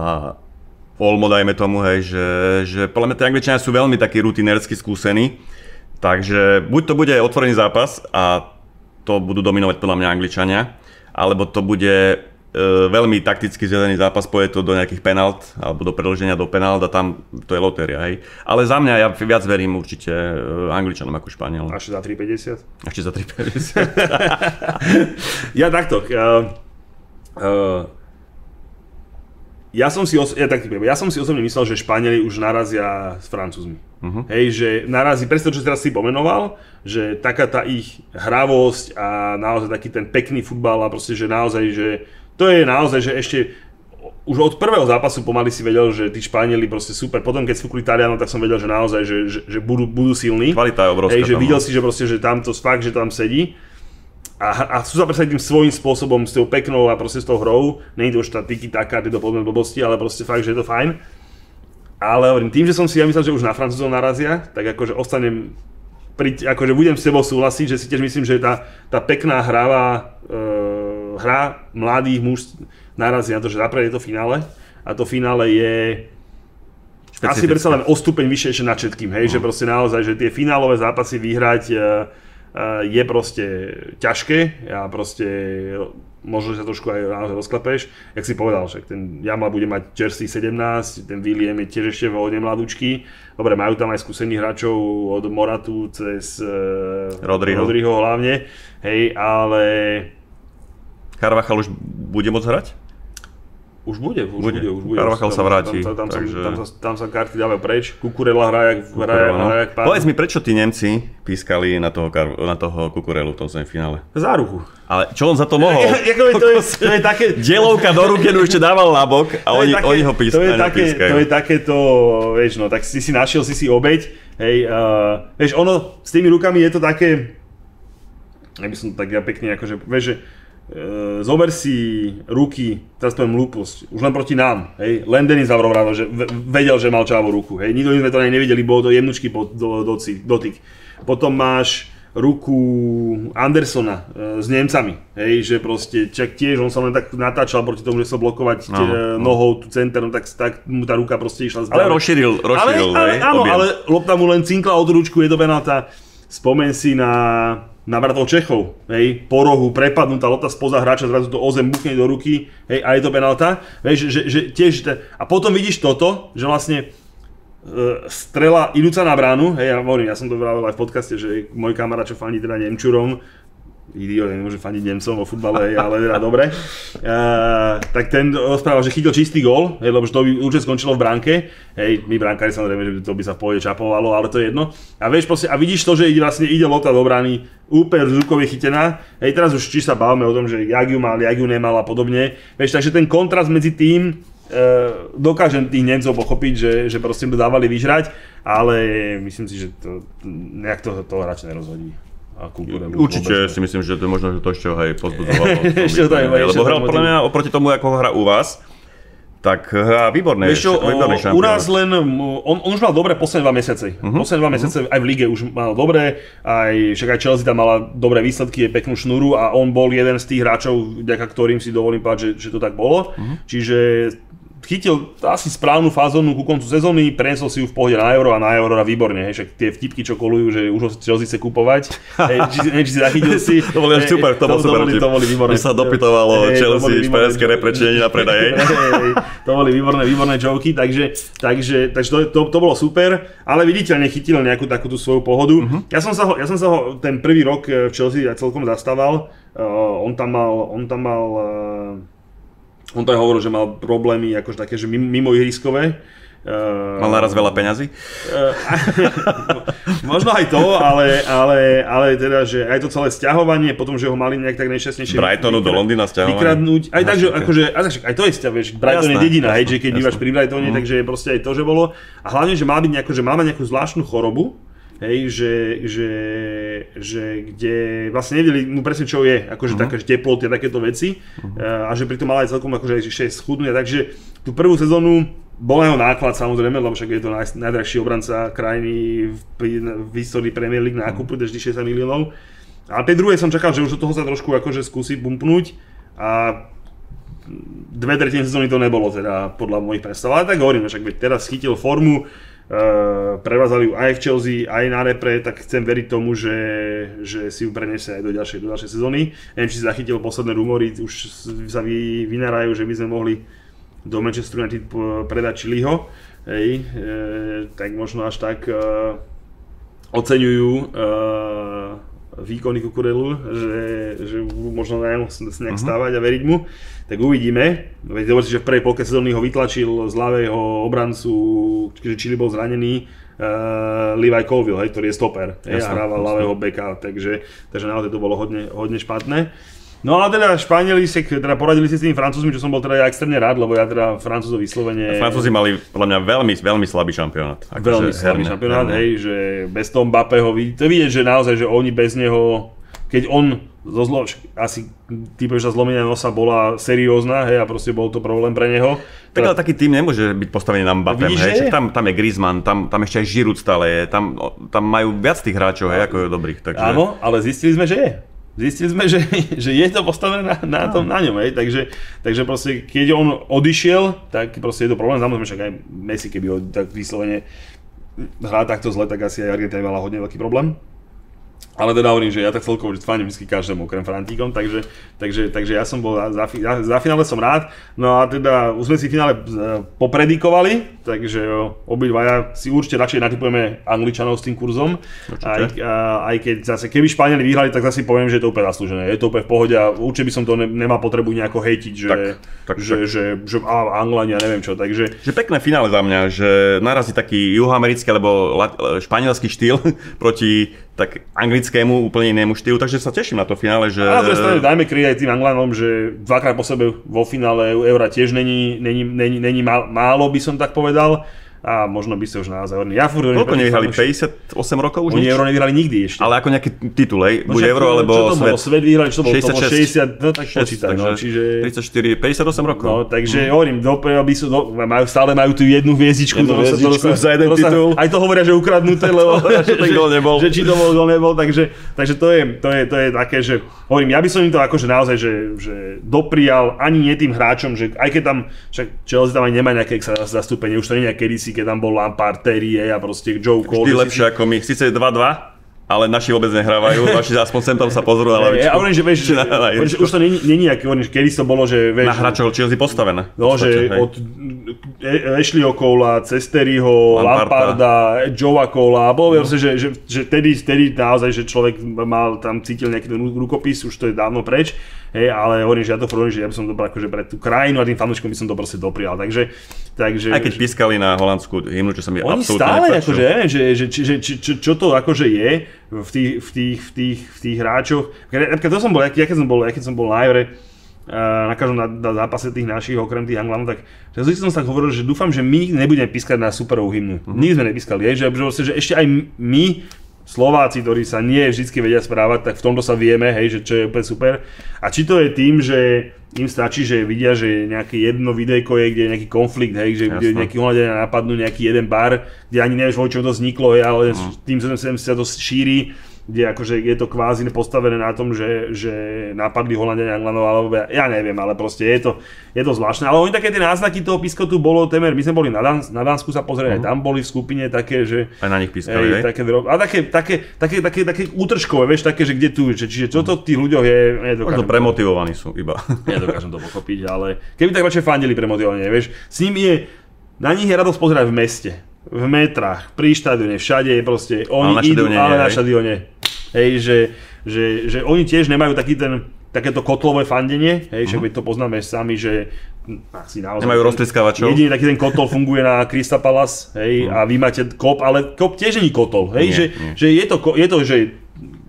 Olmo, dajme tomu, hej, že, že podľa mňa tie Angličania sú veľmi takí rutinérsky skúsení, takže buď to bude otvorený zápas a to budú dominovať podľa mňa Angličania, alebo to bude veľmi takticky zvedený zápas, poje to do nejakých penalt, alebo do predlženia do penalt a tam to je lotéria, hej. Ale za mňa ja viac verím určite e, Angličanom ako Španielom. Až za 3,50? Ešte za 3,50. ja takto. Uh, uh, ja som si, os- ja, tak, ja som si osobne myslel, že Španieli už narazia s Francúzmi. Uh-huh. Hej, že narazí, presne čo teraz si pomenoval, že taká tá ich hravosť a naozaj taký ten pekný futbal a proste, že naozaj, že to je naozaj, že ešte už od prvého zápasu pomaly si vedel, že tí Španieli proste super. Potom keď fúkli Talianov, tak som vedel, že naozaj, že, že, že budú, budú silní. Kvalita je obrovská. Hej, že tam, videl no. si, že proste, že tam to fakt, že tam sedí. A, a chcú sa presadiť tým svojím spôsobom, s tou peknou a proste s tou hrou. Není to už tá tiki taká, tieto podobné blbosti, ale proste fakt, že je to fajn. Ale hovorím, tým, že som si ja myslel, že už na Francúzov narazia, tak akože ostanem pri, akože budem s tebou súhlasiť, že si tiež myslím, že tá, tá pekná hravá e, hra mladých muž narazí na to, že napríklad je to finále a to finále je asi predsa len o stupeň vyššie ešte nad všetkým, hej, no. že proste naozaj, že tie finálové zápasy vyhrať e, je proste ťažké a proste možno sa trošku aj naozaj rozklepeš. Jak si povedal, však ten Jamla bude mať čerstvý 17, ten William je tiež ešte hodne mladúčky. Dobre, majú tam aj skúsených hráčov od Moratu cez Rodriho, Rodriho hlavne, hej, ale... Carvachal už bude môcť hrať? Už bude, už Bude. bude, už bude. Carvachal Tam- sa vráti, Tam, tam, tam, takže- tam, sa, tam sa karty dávajú preč. Kukurela hrá jak, hrá, Kukurela, no. hrá jak pán. Povedz mi, prečo tí Nemci pískali na toho, Kar- na toho Kukurelu v tom semifinále? Záruku. Ale čo on za to mohol? Jako, to, je, to je také... Dielovka do ruky ešte dával na bok a oni, také, oni ho pís, to je, také, pískajú. to je takéto, vieš no, tak si si našiel si si obeď, hej, uh, vieš, ono s tými rukami je to také, ja by som tak ja pekne akože, vieš, že zober si ruky, teraz poviem hlúposť, už len proti nám, hej, len Denis Lavrov ráno, že ve- vedel, že mal čávú ruku, hej, nikto sme to ani nevideli, bolo to jemnučký dotyk. Potom máš ruku Andersona e, s Nemcami, hej, že proste čak tiež on sa len tak natáčal proti tomu, že sa blokovať Áno, tie, áno. nohou tú center, no tak, tak mu tá ruka proste išla Ale zdravé. rozšíril, rozšíril, ale, ale, hej, áno, objem. ale lopta mu len cinkla od ručku, je to penálta. Spomen si na, na bratov Čechov, hej, po rohu, prepadnutá lopta spoza hráča, zrazu to ozem buchne do ruky, hej, a je to penálta. Hej, že, že, že tiež, a potom vidíš toto, že vlastne e, strela idúca na bránu, hej, ja hovorím, ja som to vravel aj v podcaste, že môj kamarát, čo fandí teda Nemčurom, idiot, nemôže fandiť Nemcom vo futbale, ale teda dobre, uh, tak ten rozprával, že chytil čistý gól, hej, lebo to by určite skončilo v bránke, hej, my brankári samozrejme, že to by sa v čapovalo, ale to je jedno. A vieš proste, a vidíš to, že ide vlastne ide lota do brány, úplne zvukovie chytená, hej, teraz už či sa bavíme o tom, že jak ju mal, jak ju nemal a podobne, vieš, takže ten kontrast medzi tým, Uh, dokážem tých Nemcov pochopiť, že, že proste dávali vyžrať, ale myslím si, že to nejak to, to hráč nerozhodí. A kultúre Určite si myslím, že to možno, že to ešte ho aj pozbudzovalo. Ešte to aj- Lebo hral podľa mňa oproti tomu, ako ho hrá u vás, tak hrá výborné. Vieš čo, výborný o, u nás len, on, on už mal dobré posledné dva mesiace. Uh-huh. Posledné dva mesiace aj v lige už mal dobré, aj, však aj Chelsea tam mala dobré výsledky, je peknú šnúru a on bol jeden z tých hráčov, vďaka ktorým si dovolím povedať, že, že to tak bolo. Uh-huh. Čiže chytil asi správnu fázonu ku koncu sezóny, preniesol si ju v pohode na euro a na euro na výborne, hej, však tie vtipky, čo kolujú, že už ho Chelsea chce kupovať, hej, či, či si zachytil si. To boli až super, to bol super. vtip. to boli výborné. Sa dopytovalo to Chelsea, španielské reprečenie na predaj. hej. Hej, to boli výborné, výborné joky, takže, takže, takže to, to, to, bolo super, ale viditeľne chytil nejakú takú tú svoju pohodu. Uh-huh. Ja, som sa ho, ja som sa ho ten prvý rok eh, v Chelsea celkom zastával, uh, on tam mal, on tam mal, uh, on tam hovoril, že mal problémy akože také, že mimo, ihriskové. Uh, Mal naraz veľa peňazí? Možno aj to, ale, ale, ale teda, že aj to celé sťahovanie, potom, že ho mali nejak tak najšťastnejšie Brightonu do Londýna sťahovanie? Vykradnúť, aj tak, že akože, tak, aj to je sťah, vieš, Brighton je Jasné, dedina, hej, jasné, že keď jasné. bývaš pri Brightone, Mhm. takže proste aj to, že bolo. A hlavne, že má byť nejako, že má mať nejakú zvláštnu chorobu, hej, že, že, že kde vlastne nevedeli mu presne čo je, akože Mhm. také, že teploty a takéto veci a že pritom mal aj celkom akože ešte schudnúť, takže tú prvú sezónu bol jeho náklad samozrejme, lebo však je to naj, najdrahší obranca krajiny v, v histórii Premier League nákupu, vždy 60 miliónov. A pri druhej som čakal, že už do toho sa trošku akože skúsi bumpnúť a dve tretiny sezóny to nebolo teda podľa mojich predstav. Ale tak hovorím, však teraz chytil formu, prevázali ju aj v Chelsea, aj na repre, tak chcem veriť tomu, že, že si ju preniesie aj do ďalšej, do ďalšej sezóny. Neviem, či si zachytil posledné rumory, už sa vy, vynárajú, že by sme mohli do Manchester United predať Chiliho. Hej, e, tak možno až tak e, oceňujú e, výkony Kukurelu, že, že možno na ňom nejak mhm. stávať a veriť mu, tak uvidíme. Veď si, že v prvej polke sezóny ho vytlačil z ľavého obrancu, keďže Chili bol zranený, uh, Levi Colville, hej, ktorý je stoper hej, a hrával ľavého beka, takže, takže naozaj to bolo hodne, hodne špatné. No a teda Španieli si teda poradili si s tými Francúzmi, čo som bol teda ja extrémne rád, lebo ja teda Francúzov vyslovene... Francúzi mali podľa mňa veľmi, veľmi slabý šampionát. Ako veľmi slabý šampionát, hej, že bez toho Mbappého, to vidieť, že naozaj, že oni bez neho, keď on zo zlo, asi typu, že zlomenia nosa bola seriózna, hej, a proste bol to problém pre neho. Tak ale taký tým nemôže byť postavený na Mbappé, hej, tam, tam je Griezmann, tam, tam ešte aj Giroud stále je, tam, tam majú viac tých hráčov, hej, ako je dobrých. Takže... Áno, ale zistili sme, že je zistili sme, že, že je to postavené na, na, tom, na ňom, hej. Takže, takže proste, keď on odišiel, tak proste je to problém. Samozrejme, však aj Messi, keby ho tak vyslovene hrá takto zle, tak asi aj Argentina mala hodne veľký problém. Ale teda hovorím, že ja tak celkovo fandím vždy každému, okrem Frantíkom, takže, takže, takže ja som bol, za, za, za finále som rád. No a teda už sme si finále e, popredikovali, takže obidvaja si určite radšej natypujeme Angličanov s tým kurzom. Aj, a, aj keď zase, keby Španieli vyhrali, tak zase poviem, že je to úplne zaslúžené. Je to úplne v pohode a určite by som to ne, nemal potrebu nejako hejtiť, že, tak, tak, že, tak. že, že, že a, Anglania, neviem čo. Takže... Že pekné finále za mňa, že narazí taký juhoamerický alebo španielský štýl proti tak anglickému úplne inému štýlu, takže sa teším na to finále, že... A na druhej strane dajme kry aj tým Anglanom, že dvakrát po sebe vo finále Eura tiež není, není, není, není málo, by som tak povedal a možno by ste už naozaj horní. Ja furt Koľko nevyhrali? 58 rokov už Oni nič? euro nevyhrali nikdy ešte. Ale ako nejaký titul, hej? No Buď euro, alebo čo to svet. Bolo? Svet vyhrali, čo to bolo? 66. To bolo 60, no tak počítaj, no, čiže... 34, 58 rokov. No, takže hmm. hovorím, do, by sú, do, majú, stále majú tú jednu hviezdičku. Jednu hviezdičku za jeden titul. Aj to hovoria, že ukradnuté, lebo že, gol nebol. Že, či to bol gol nebol, takže, takže to, je, to, je, to je také, že hovorím, ja by som im to akože naozaj, že, že doprial ani nie tým hráčom, že aj keď tam, však Chelsea tam aj nemá nejaké zastúpenie, už to nie je kedysi, keď tam bol Lampard Terry a proste Joe Cole. Vždy lepšie si... ako my. Sice 2-2, ale naši vôbec nehrávajú, naši aspoň sem tam sa pozrú na lavičku. Ja hovorím, že, vieš, že, na, na že už to není, není hovorím, kedy to bolo, že vieš... Na hráčov Chelsea postavené. No, že hej. od Ashley Cola, Cesteryho, Lamparda, Joea Cola, bolo no. že, že, že tedy, tedy naozaj, že človek mal tam cítil nejaký ten rukopis, už to je dávno preč, hej, ale hovorím, že ja to hovorím, že ja by som to akože pre tú krajinu a tým fanúškom by som to proste doprial, takže, takže... Aj keď pískali na holandskú hymnu, čo sa mi absolútne stále, akože, neviem, že, že, že, že, čo, čo to akože je v tých, v tých, v tých, v tých hráčoch. Keď, to som bol, ja keď som bol, ja keď som bol na Evre, na každom na, na zápase tých našich, okrem tých Anglanov, tak že som tak hovoril, že dúfam, že my nebudeme pískať na superovú hymnu. Mm-hmm. Nikdy sme nepískali, je, že, že, že ešte aj my, Slováci, ktorí sa nie vždy vedia správať, tak v tomto sa vieme, hej, že čo je úplne super. A či to je tým, že im stačí, že vidia, že nejaké jedno videjko je, kde je nejaký konflikt, hej, že kde nejaký ohľadenia napadnú nejaký jeden bar, kde ani nevieš, čo to vzniklo, hej, ale mm. tým sa, sa to šíri kde akože je to kvázi postavené na tom, že, že napadli Holandia Anglanov, alebo ja, neviem, ale proste je to, je to zvláštne. Ale oni také tie náznaky toho piskotu bolo temer, my sme boli na, Dan- na Dánsku sa pozrieť, uh-huh. tam boli v skupine také, že... Aj na nich pískali, ej, také, a také, také, také, také, také útržkové, vieš, také, že kde tu, že, čiže čo to tých ľuďoch je, to premotivovaní sú iba. nedokážem to pochopiť, ale keby tak radšej fandili premotivovanie, vieš, s nimi je, na nich je radosť pozerať v meste v metrách, pri štadióne, všade je proste, oni ale idú, ale na štadióne. Hej, že, že, že oni tiež nemajú taký ten, takéto kotlové fandenie, hej, však uh-huh. to poznáme sami, že asi naozaj... Nemajú roztriskávačov. Jediný taký ten kotol funguje na Krista Palace, hej, uh-huh. a vy máte kop, ale kop tiež není kotol, hej, nie, že, nie. že je to, je to, že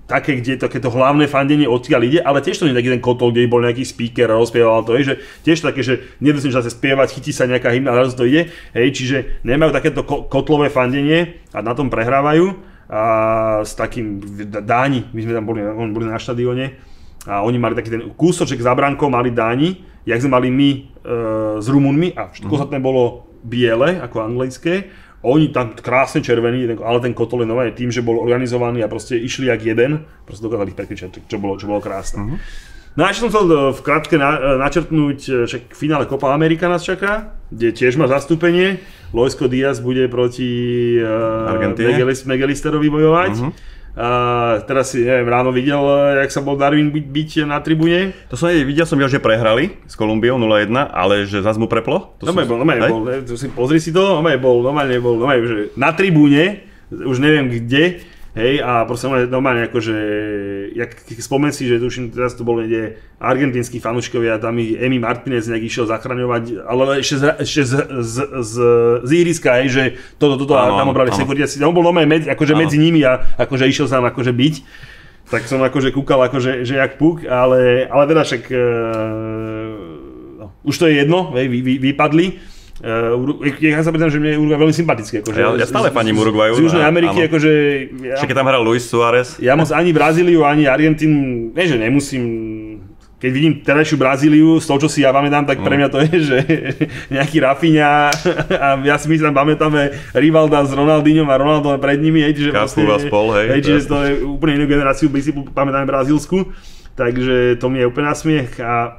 také, kde takéto hlavné fandenie odtiaľ ide, ale tiež to nie je taký ten kotol, kde bol nejaký speaker a rozpieval to, hej, že tiež také, že nemusíš zase spievať, chytí sa nejaká hymna a to ide, hej, čiže nemajú takéto kotlové fandenie a na tom prehrávajú a s takým Dáni, my sme tam boli, oni boli na štadióne a oni mali taký ten kúsoček za bránkou, mali Dáni, jak sme mali my e, s Rumunmi a všetko mm-hmm. bolo biele, ako anglické oni tam krásne červení, ale ten kotol je tým, že bol organizovaný a proste išli jak jeden, proste dokázali ich prekričať, čo bolo, čo bolo krásne. Uh-huh. No a ešte som chcel e, v krátke na, e, načrtnúť, že v finále Copa Amerika nás čaká, kde tiež má zastúpenie. Loisko Diaz bude proti uh, Megelisterovi bojovať. Mhm. A teraz si, neviem, ráno videl, jak sa bol Darwin byť, byť na tribúne. To som videl, som videl, že prehrali s Kolumbiou 0-1, ale že zase mu preplo. To No som- bol, no Hej? bol, ne, to si pozri si to, no bol, normálne bol, no že na tribúne, už neviem kde, hej, a proste normálne, akože, jak spomen si, že tuším, teraz to bol niekde argentínsky fanúškovia, tam ich Emi Martinez nejak išiel zachraňovať, ale ešte z, ešte z, z, z, z ihriska, hej, že toto, toto, a tam obrali security, on bol normálne medzi, akože medzi nimi a akože išiel sa tam akože byť. Tak som akože kúkal akože, že jak puk, ale, ale teda však, e, no, už to je jedno, hej, vy, vy, vypadli. Uh, ja sa priznám, že mne je Uruguay veľmi sympatický. Akože, Ja- ja stále z- Uruguayu, Z Južnej Ameriky, áno. akože... Ja, Však keď tam hral Luis Suárez, ja moc ani Brazíliu, ani Argentínu, nie že nemusím, keď vidím terajšiu Brazíliu, z toho, čo si ja pamätám, tak Mm. pre mňa to je, že nejaký Rafinha a ja si myslím, pamätáme Rivalda s Ronaldinhom a Ronaldo pred nimi, hej, Cafu a spol, hej, hej, čiže je- to je úplne inú generáciu, by si pamätáme brazílsku, takže to mi je úplne na smiech a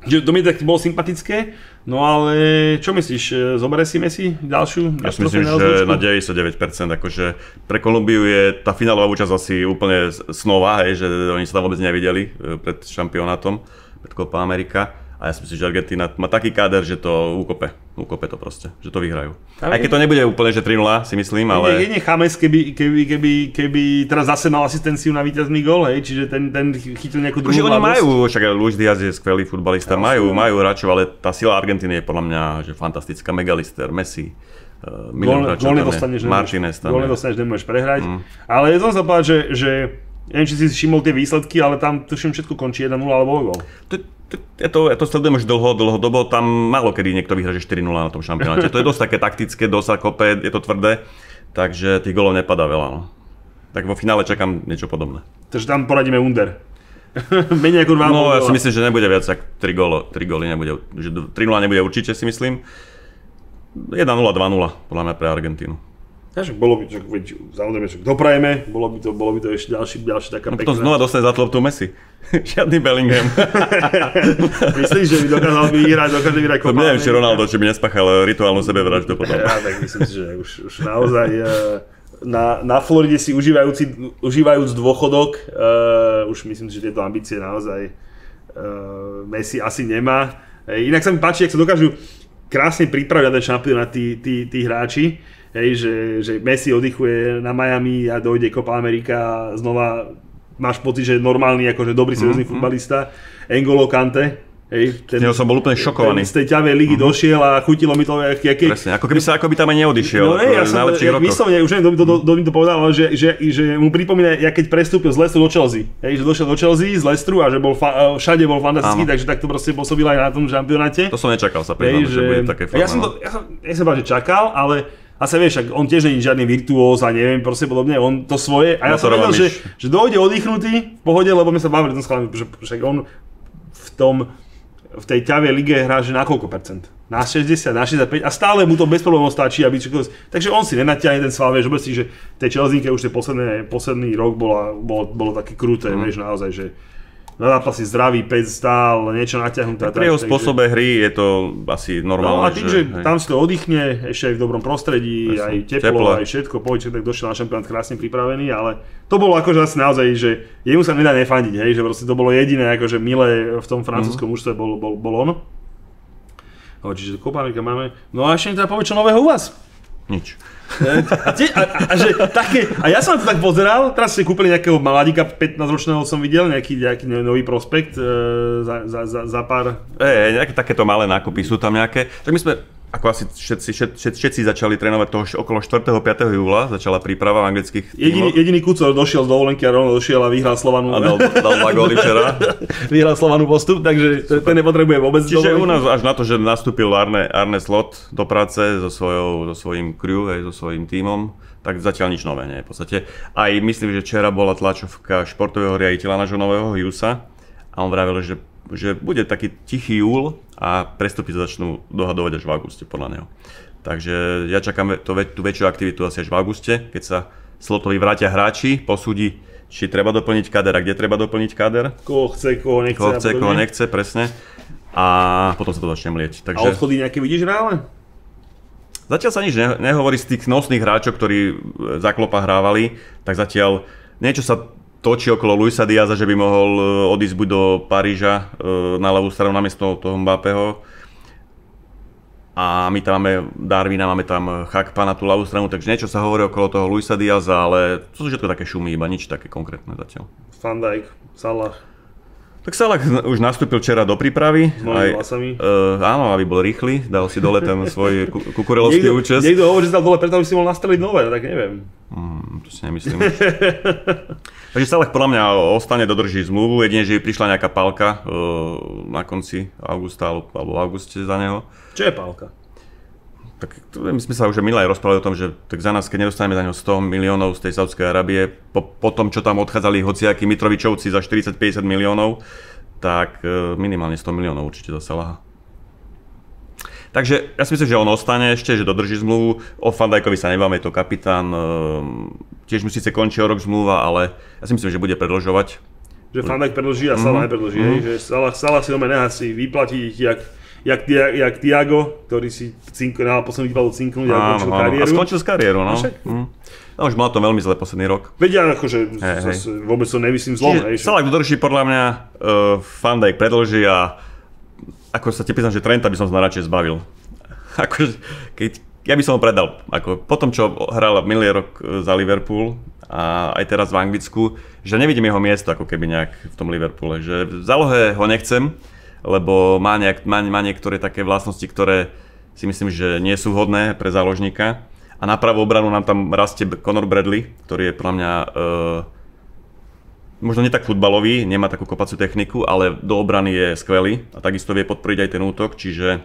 že to mi tak bolo sympatické, no ale čo myslíš, e, zoberie si Messi ďalšiu? ja si myslím, že na 99%, akože pre Kolumbiu je tá finálová účasť asi úplne snová, hej, že oni sa tam vôbec nevideli e, pred šampionátom, pred Copa Amerika. A ja si myslím, že Argentína má taký káder, že to ukope. Ukope to proste, že to vyhrajú. Aj keď to nebude úplne, že 3-0, si myslím, Ale... ale... Jedine Chames, keby, keby, keby, keby teraz zase mal asistenciu na víťazný gól, hej, čiže ten, ten chytil nejakú druhú Akože oni mladosť. majú, však Luis Diaz je skvelý futbalista, majú, majú hráčov, ale tá sila Argentíny je podľa mňa že fantastická. Megalister, Messi, Gól, tam je. nedostaneš, Martinez gól je. nedostaneš, nemôžeš prehrať. Mm. Ale som sa povedať, že, že neviem, či si všimol tie výsledky, ale tam tuším všetko končí 1-0 alebo gól. Ja, to, ja to sledujem už dlho, dlhodobo, tam málo kedy niekto vyhra, že 4-0 na tom šampionáte. To je dosť také taktické, dosť kope, je to tvrdé, takže tých golov nepadá veľa. No. Tak vo finále čakám niečo podobné. Takže tam poradíme under. Menej ako 2 No, ja si myslím, že nebude viac ako 3 góly, 3 góly nebude, že 3-0 nebude určite si myslím. 1-0, 2-0 podľa mňa pre Argentínu. Takže bolo by to, veď, samozrejme, že doprajeme, bolo by to, bolo by to ešte ďalší, ďalší taká No potom znova dostane za loptu Messi. Žiadny Bellingham. Myslíš, že by dokázal vyhrať, dokáže vyhrať Copa neviem, či? Ronaldo, či by nespáchal sebevraždu sebevraždu potom. Ja, tak myslím si, že už, už naozaj eh, na, na Floride si užívajúci, užívajúc dôchodok, uh, už myslím že tieto ambície naozaj uh, Messi asi nemá. Inak sa mi páči, ak sa dokážu krásne pripraviť na ten šampionát tí, tí, tí hráči. Hej, že, že Messi oddychuje na Miami a dojde Copa America a znova máš pocit, že normálny, akože dobrý seriózny mm-hmm. futbalista. Engolo Kante, hej, ten, som bol úplne šokovaný. z tej ťavej ligy mm-hmm. došiel a chutilo mi to, jak, jak, Presne, ako keby sa ako by tam aj neodišiel. No ne, ja som rokoch. vyslovene, už neviem, kto to, kto mi to povedal, ale že, že, že mu pripomína, jak keď prestúpil z Leicesteru do Chelsea. Hej, že došiel do Chelsea z Leicesteru a že bol fa- všade bol fantastický, Áno. takže tak to proste pôsobil aj na tom šampionáte. To som nečakal sa Hej, priznám, že, bude také ja som to, ja som, ja som povedal, že čakal, ale a sa vieš, on tiež je žiadny virtuóz a neviem, proste podobne, on to svoje. A ja som vedel, že, že dojde oddychnutý v pohode, lebo my sa bavili tom schválne, že však on v tom, v tej ťavej lige hrá, že na koľko percent? Na 60, na 65 a stále mu to bez problémov stačí, aby čo, Takže on si nenatiahne ten sval, vieš, si, že tej Chelsea už tie posledné, posledný rok bola, bolo, bolo také kruté, mm. vieš, naozaj, že na zápasy zdravý, 5 stál, niečo natiahnuté. Pri jeho takže- spôsobe hry je to asi normálne. No a tým, že hej. tam si to oddychne, ešte aj v dobrom prostredí, Presne. aj teplo, Teplo. aj všetko, pojď, tak došiel na šampionát krásne pripravený, ale to bolo akože asi naozaj, že jemu sa nedá nefandiť, hej, že proste to bolo jediné akože milé v tom francúzskom Mhm. mužstve bol, bol, bol on. No, čiže Copa America máme. No a ešte mi teda povie, čo nového u vás. Nič. A, tie, a, a, že také, a ja som to tak pozeral, teraz ste kúpili nejakého mladíka 15-ročného som videl, nejaký, nejaký nový prospekt e, za, za, za, za pár E, nejaké takéto malé nákupy sú tam nejaké. Tak my sme, ako asi všetci, všet, všet, všetci začali trénovať toho okolo 4. 5. júla, začala príprava anglických Jediný, tímoch. jediný Kucor došiel z dovolenky a rovno došiel a vyhral Slovanu, A dal, dal dva góly včera. vyhral Slovanu postup, takže to- ten nepotrebuje vôbec Čiže u dovolenky. nás až na to, že nastúpil Arne, Arne Slot do práce so, svojou, so svojím crew, hej, so svojím tímom, tak zatiaľ nič nové nie je v podstate. Aj myslím, že včera bola tlačovka športového riaditeľa nášho nového Jusa a on vravil, že, že bude taký tichý júl a prestupy sa začnú dohadovať až v auguste podľa neho. Takže ja čakám väč- tú väčšiu aktivitu asi až v auguste, keď sa Slotovi vrátia hráči, posúdi, či treba doplniť kader a kde treba doplniť kader. Koho chce, koho nechce. Koho a chce, koho nechce, presne. A potom sa to začne mlieť. A Takže odchody nejaké vidíš reálne? Zatiaľ sa nič ne- nehovorí z tých nosných hráčov, ktorí za klopa hrávali, tak zatiaľ niečo sa točí okolo Luisa Diaza, že by mohol e, odísť buď do Paríža e, na ľavú stranu namiesto toho Mbappého. A my tam máme Darwina, máme tam Chakpa na tú ľavú stranu, takže niečo sa hovorí okolo toho Luisa Diaza, ale to sú všetko také šumy, iba nič také konkrétne zatiaľ. Van Dijk, Salah, Tak Salah už nastúpil včera do prípravy. mojimi vlasami. Uh, áno, aby bol rýchly, dal si dole ten svoj ku- kukurelovský Niekto, účes. niekto hovorí, že tam dole preto, aby si mohol nastreliť nové, no tak neviem. Mm, to si nemyslím. Takže Salah podľa mňa ostane, dodrží zmluvu, jedine, že prišla nejaká palka uh, na konci augusta alebo, v auguste za neho. Čo je pálka? Tak my sme sa už minulé rozprávali o tom, že tak za nás, keď nedostaneme za neho 100 miliónov z tej Saudskej Arábie, po, po tom, čo tam odchádzali hociakí Mitrovičovci za 40-50 miliónov, tak e, minimálne 100 miliónov určite za Salaha. Takže ja si myslím, že on ostane ešte, že dodrží zmluvu. O Fandajkovi sa nebáme, je to kapitán. ehm, Tiež mu síce končí o rok zmluva, ale ja si myslím, že bude predlžovať. Že Van Dijk predlží a Salah nepredlží, hej? že Salah, Salah si doma nechá si vyplatiť, jak, jak, Tia- jak Tiago, ktorý si cink, na posledný výpadu cinknúť a končil A kariéru. skončil s kariérou, no. Mm. No už mal to veľmi zle posledný rok. Vedia, akože Hej, hej. zase vôbec to nemyslím zlom, Čiže dodrží podľa mňa, uh, Van Dijk predlží a ako sa ti priznám, že Trenta by som sa radšej zbavil. Akože, keď, ja by som ho predal. Ako, po tom, čo hral minulý rok e, za Liverpool a aj teraz v Anglicku, že nevidím jeho miesto ako keby nejak v tom Liverpoole. Že v zálohe ho nechcem, lebo má, nejak, má, má niektoré také vlastnosti, ktoré si myslím, že nie sú vhodné pre záložníka. A na pravú obranu nám tam rastie Conor Bradley, ktorý je podľa mňa uh, možno nie tak futbalový, nemá takú kopaciu techniku, ale do obrany je skvelý a takisto vie podporiť aj ten útok, čiže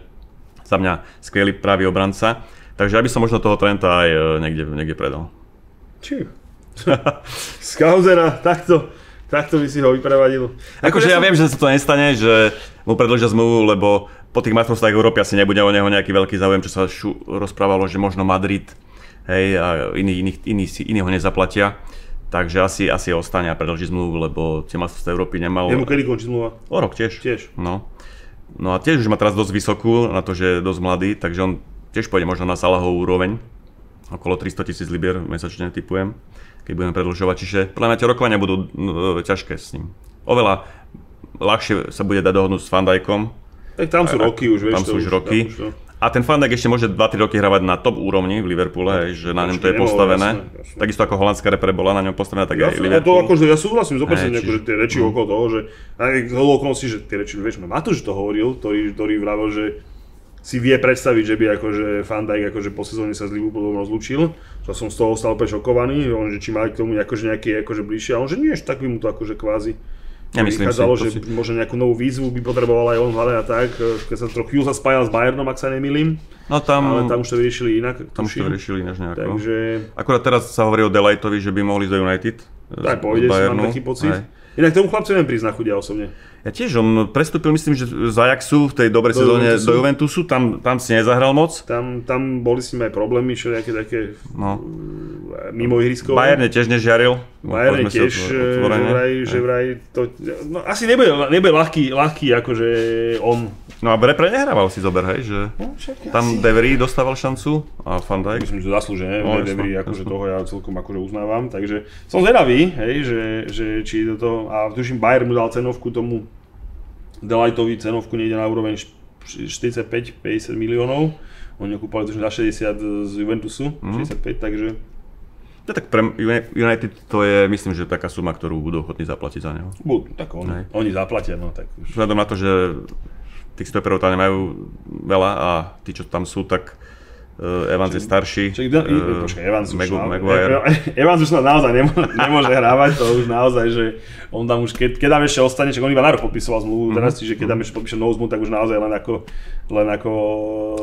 za mňa skvelý pravý obranca. Takže ja by som možno toho Trenta aj e, niekde, niekde predal. Či? Z Kauzera, takto, takto by si ho vyprevadil. Akože ja som- viem, že sa to nestane, že mu predložia zmluvu, lebo po tých majstrovstvách Európy asi nebude o neho nejaký veľký záujem, čo sa šu, rozprávalo, že možno Madrid, hej, a iní, iní, iní, iní ho nezaplatia. Takže asi, asi ostane a predlží zmluvu, lebo tie majstrovstvá Európy nemal. Jemu kedy končí zmluva? O rok tiež. Tiež. No. no a tiež už má teraz dosť vysokú na to, že je dosť mladý, takže on tiež pôjde možno na Salahovú úroveň. Okolo 300 tisíc libier mesačne typujem, keď budeme predlžovať. Čiže podľa mňa tie rokovania budú no, ťažké s ním. Oveľa ľahšie sa bude dať dohodnúť s Fandajkom. Tak tam sú roky už, vieš. Tam to sú už roky. už to- A ten Fandajk ešte môže 2-3 roky hravať na top úrovni v Liverpoole, hej, že na ňom to je nemohol, postavené. jasné, jasné. Takisto ako holandská repre bola na ňom postavená, tak Ja, aj no to Liverpool. akože, ja súhlasím s Hej, opäť, čiže- akože tie reči okolo toho, že aj z okolností, že tie reči, vieš, no Matúš to hovoril, ktorý, ktorý vravel, že si vie predstaviť, že by akože Van Dijk akože po sezóne sa s Liverpoolom rozlúčil. To som z toho ostal úplne šokovaný, on, že či mali k tomu akože nejaký akože bližšie, a on, že nie, že tak by mu to akože kvázi Nemyslím si, vychádzalo, to že si- možno nejakú novú výzvu by potreboval aj on hlave a tak, keď sa trochu sa spájal s Bayernom, ak sa nemýlim, No tam, ale tam už to vyriešili inak. tam už to tuším. riešili ináč nejako. Takže Akurát teraz sa hovorí o Delightovi, že by mohli ísť do United. tak z- pôjde, si mám taký pocit. Hej. Inak tomu chlapcu neviem prísť na chuť ja osobne. Ja tiež, on prestúpil myslím, že z Ajaxu v tej dobrej Do sezóne Juventusu. do Juventusu, tam, tam si nezahral moc. Tam, tam boli s ním aj problémy, čo nejaké také No. e, mimo ihriskové. Bayerne tiež nežiaril. Bayerne si tiež, e, že vraj, že vraj to, no asi nebude, nebude ľahký, ľahký akože on. No a v repre nehrával si zober, hej, že No, tam Devery dostával šancu a Van Dijk. Myslím, že zaslúžené, No, Debry, akože toho ja celkom akože uznávam, takže som zvedavý, hej, že, že či do toho, a tuším Bayern mu dal cenovku tomu Delightovi, cenovku niekde na úroveň 45-50 miliónov, oni ho kúpali za 60 z Juventusu, Mhm. 65, takže No, tak pre United to je, myslím, že taká suma, ktorú budú ochotní zaplatiť za neho. Bud, tak on, oni zaplatia, no tak už. Vzhľadom na to, že tých stoperov tam nemajú veľa a tí, čo tam sú, tak uh, Evans je starší. Čak, da, eh, počkaj, Evans už, Magu- na, Maguire. Evans už snad naozaj nemô, nemôže hrávať, to už naozaj, že on tam už, keď, keď tam ešte ostane, čak on iba na rok podpisoval zmluvu, Mhm. teraz, čiže keď tam ešte podpíše novú zmluvu, tak už naozaj len ako, len ako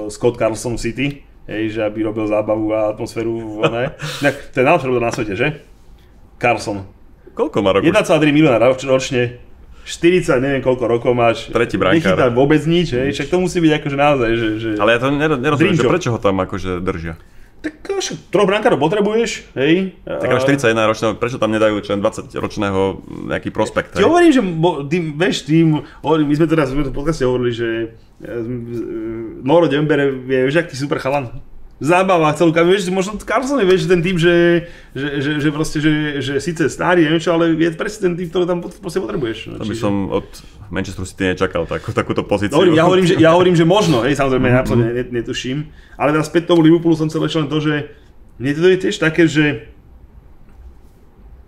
Scott Carlson City, hej, že aby robil zábavu a atmosféru v ne. To je najlepšie na svete, že? Carlson. Koľko má rokov? 1,3 milióna roč- ročne, 40, neviem koľko rokov máš. Tretí brankár. Nechytá vôbec nič, hej, však to musí byť akože naozaj, že... že... Ale ja to nero- nerozumiem, že prečo ho tam akože držia. Tak však troch brankárov potrebuješ, hej. Tak ale 41 ročného, prečo tam nedajú čo len 20 ročného nejaký prospekt? Ti hovorím, že bo, tým, vieš, tým, hovorím, my sme teraz v podcaste hovorili, že e, e, Moro Dembere je, vieš, aký super chalan. Zábava celú vieš, možno Carlson je, vieš, ten typ, že, že, že, že proste, že, že síce starý, neviem čo, ale je presne ten typ, ktorý tam proste potrebuješ. No, to by čiže... som od Manchester City nečakal takú, takúto pozíciu. Hovorím, ja, hovorím, že, ja hovorím, že možno, hej, samozrejme, mm-hmm. ja absolútne netuším, ale teraz späť tomu Liverpoolu som chcel len to, že mne to je tiež také, že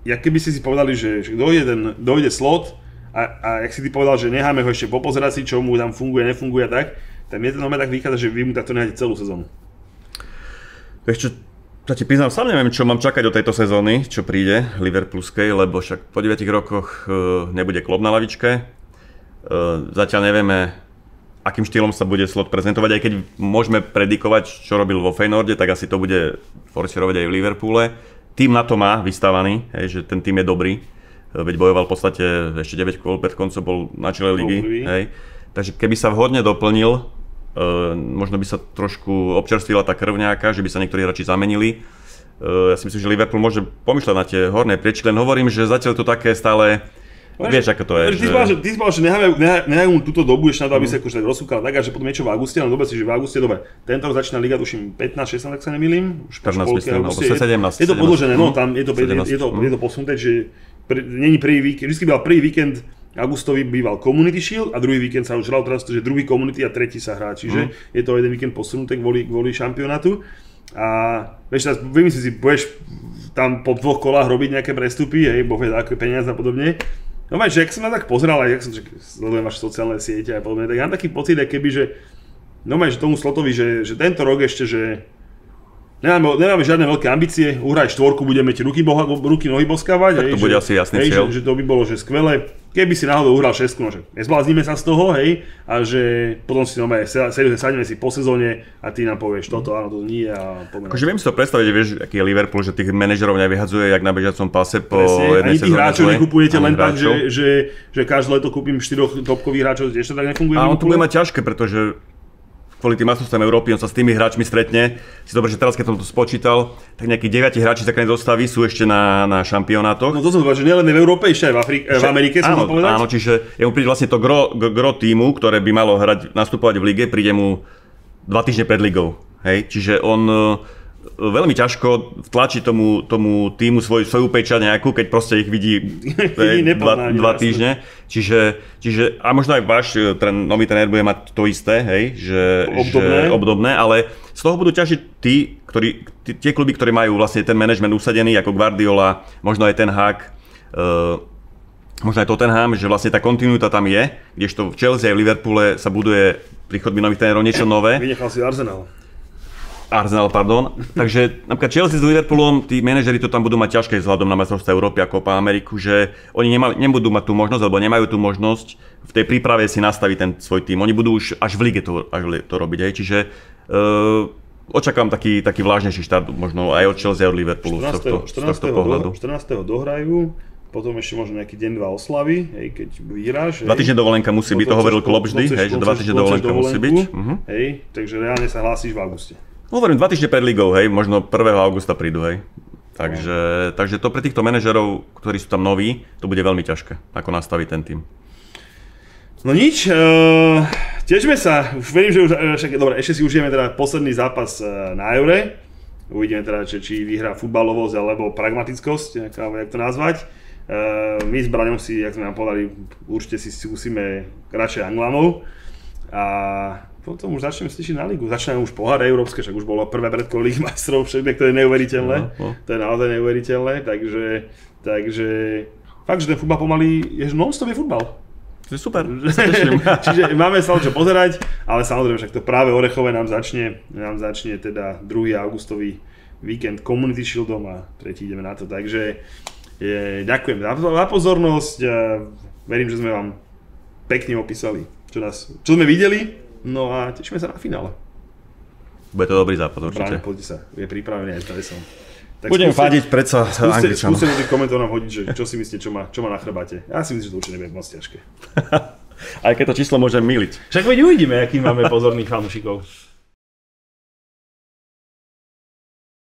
ja keby ste si povedali, že, že dojde, ten, dojde slot a, a jak si ty povedal, že necháme ho ešte popozerať si, čo mu tam funguje, nefunguje a tak, tak mne moment tak vychádza, že vy mu takto necháte celú sezónu. Vieš čo, ja ti priznám, sám neviem, čo mám čakať od tejto sezóny, čo príde Liverpoolskej, lebo však po 9 rokoch uh, nebude klop na lavičke. Uh, zatiaľ nevieme, akým štýlom sa bude slot prezentovať, aj keď môžeme predikovať, čo robil vo Feynorde, tak asi to bude forcerovať aj v Liverpoole tým na to má vystávaný, hej, že ten tým je dobrý. Veď bojoval v podstate ešte 9 kôl pred koncom, bol na čele ligy. Hej. Takže keby sa vhodne doplnil, možno by sa trošku občerstvila tá krv nejaká, že by sa niektorí hráči zamenili. Uh, ja si myslím, že Liverpool môže pomýšľať na tie horné prieči, len hovorím, že zatiaľ to také stále Vieš, ako to je. Ty že... ty že nehajú túto dobu ešte na to, aby sa akože rozsúkal tak, že potom niečo v auguste, ale dobre si, že v auguste, dobre, tento rok začína liga, tuším 15, 16, ak sa nemýlim, už 14, myslím, alebo 17. Je to podložené, no tam je to, 17, je, to, je to posunuté, že pr- není prvý víkend, vždy byl prvý víkend augustový býval Community Shield a druhý víkend sa už hral teraz, že druhý Community a tretí sa hrá, čiže mm. je to jeden víkend posunuté kvôli, kvôli šampionátu. A vieš, teraz vymyslí si, budeš tam po dvoch kolách robiť nejaké prestupy, hej, boh vie, aké peniaze a podobne No máš, že ak som na tak pozeral, aj ak som sledujem vaše sociálne siete a podobne, tak ja mám taký pocit, keby, že no máš tomu Slotovi, že, že tento rok ešte, že Nemáme, nemáme žiadne veľké ambície, uhraj štvorku, budeme ti ruky, boha, ruky nohy boskávať. Tak to hej, bude že, asi jasný hej, cieľ. Že, že, to by bolo že skvelé. Keby si náhodou uhral šestku, no že nezbláznime sa z toho, hej, a že potom si nové, seriózne sadíme si po sezóne a ty nám povieš toto, áno, to nie a poďme. Akože viem si to predstaviť, vieš, aký je Liverpool, že tých manažerov nevyhadzuje jak na bežiacom pase po Presne, jednej Ani tých hráčov nekupujete len tak, že, že, že každé leto kúpim štyroch topkových hráčov, to tak nefunguje. A on to bude mať ťažké, pretože kvôli tým majstrovstvám Európy, on sa s tými hráčmi stretne. Si dobre, že teraz, keď som to spočítal, tak nejakí 9 hráči základnej zostavy sú ešte na, na šampionátoch. No to som povedal, že nielen v Európe, ešte aj v, Afri- v Amerike, áno, povedať. Áno, čiže mu príde vlastne to gro, gro týmu, ktoré by malo hrať, nastupovať v lige, príde mu dva týždne pred ligou. Hej? Čiže on veľmi ťažko vtlačiť tomu, tomu týmu svoj, svoju peča nejakú, keď proste ich vidí dva, dva týždne. Čiže, čiže, a možno aj váš e, ten nový tréner bude mať to isté, hej, že obdobné, že obdobné ale z toho budú ťažiť tí, ktorí, tí, tie kluby, ktorí majú vlastne ten manažment usadený, ako Guardiola, možno aj ten Hák, uh, možno aj Tottenham, že vlastne tá kontinuita tam je, kdežto v Chelsea aj v Liverpoole sa buduje príchodby nových trénerov niečo nové. Vynechal si Arsenal. Arsenal, pardon. Takže napríklad Chelsea s Liverpoolom, tí manažeri to tam budú mať ťažké vzhľadom na majstrovstvá Európy a Copa Ameriku, že oni nemali, nebudú mať tú možnosť, alebo nemajú tú možnosť v tej príprave si nastaviť ten svoj tým. Oni budú už až v lige to, až to robiť. Aj. Čiže uh, očakávam taký, taký vlážnejší štart možno aj od Chelsea a od Liverpoolu 14. z tohto, 14. Z tohto pohľadu. 14. dohrajú, potom ešte možno nejaký deň, dva oslavy, hej, keď vyhráš. Dva týždne dovolenka musí byť, to hovoril Klopp vždy, hej, že dva týždne dovolenka musí byť. Uh-huh. Hej, takže reálne sa hlásíš v auguste. No, hovorím, dva týždne pred ligou, hej, možno 1. augusta prídu, hej. Takže, takže to pre týchto manažerov, ktorí sú tam noví, to bude veľmi ťažké, ako nastaviť ten tým. No nič, uh, tešme sa, už verím, že už, uh, však, dobre, ešte si užijeme teda posledný zápas uh, na Eure. Uvidíme teda, či, či vyhrá futbalovosť alebo pragmatickosť, jak, jak to nazvať. Uh, my s Braňom si, jak sme nám povedali, určite si skúsime radšej Anglanov. A potom už začneme stišiť na ligu. Začínajú už pohár európske, však už bolo prvé predko Ligy majstrov, však to je neuveriteľné. No, no. To je naozaj neuveriteľné, takže, takže fakt, že ten futbal pomaly, je non-stop je futbal. To je super, Čiže máme sa čo pozerať, ale samozrejme však to práve Orechové nám začne, nám začne teda 2. augustový víkend Community Shieldom a tretí ideme na to. Takže je, ďakujem za, za pozornosť. Verím, že sme vám pekne opísali, čo, nás, čo sme videli No a tešíme sa na finále. Bude to dobrý zápas určite. Poďte sa, je pripravený aj s Tyson. Tak Budem skúste, fadiť predsa Angličanom. Skúste do tých komentov nám hodiť, že čo si myslíte, čo má, čo má na chrbáte. Ja si myslím, že to určite nebude moc ťažké. aj keď to číslo môže miliť. Však veď uvidíme, aký máme pozorných fanúšikov.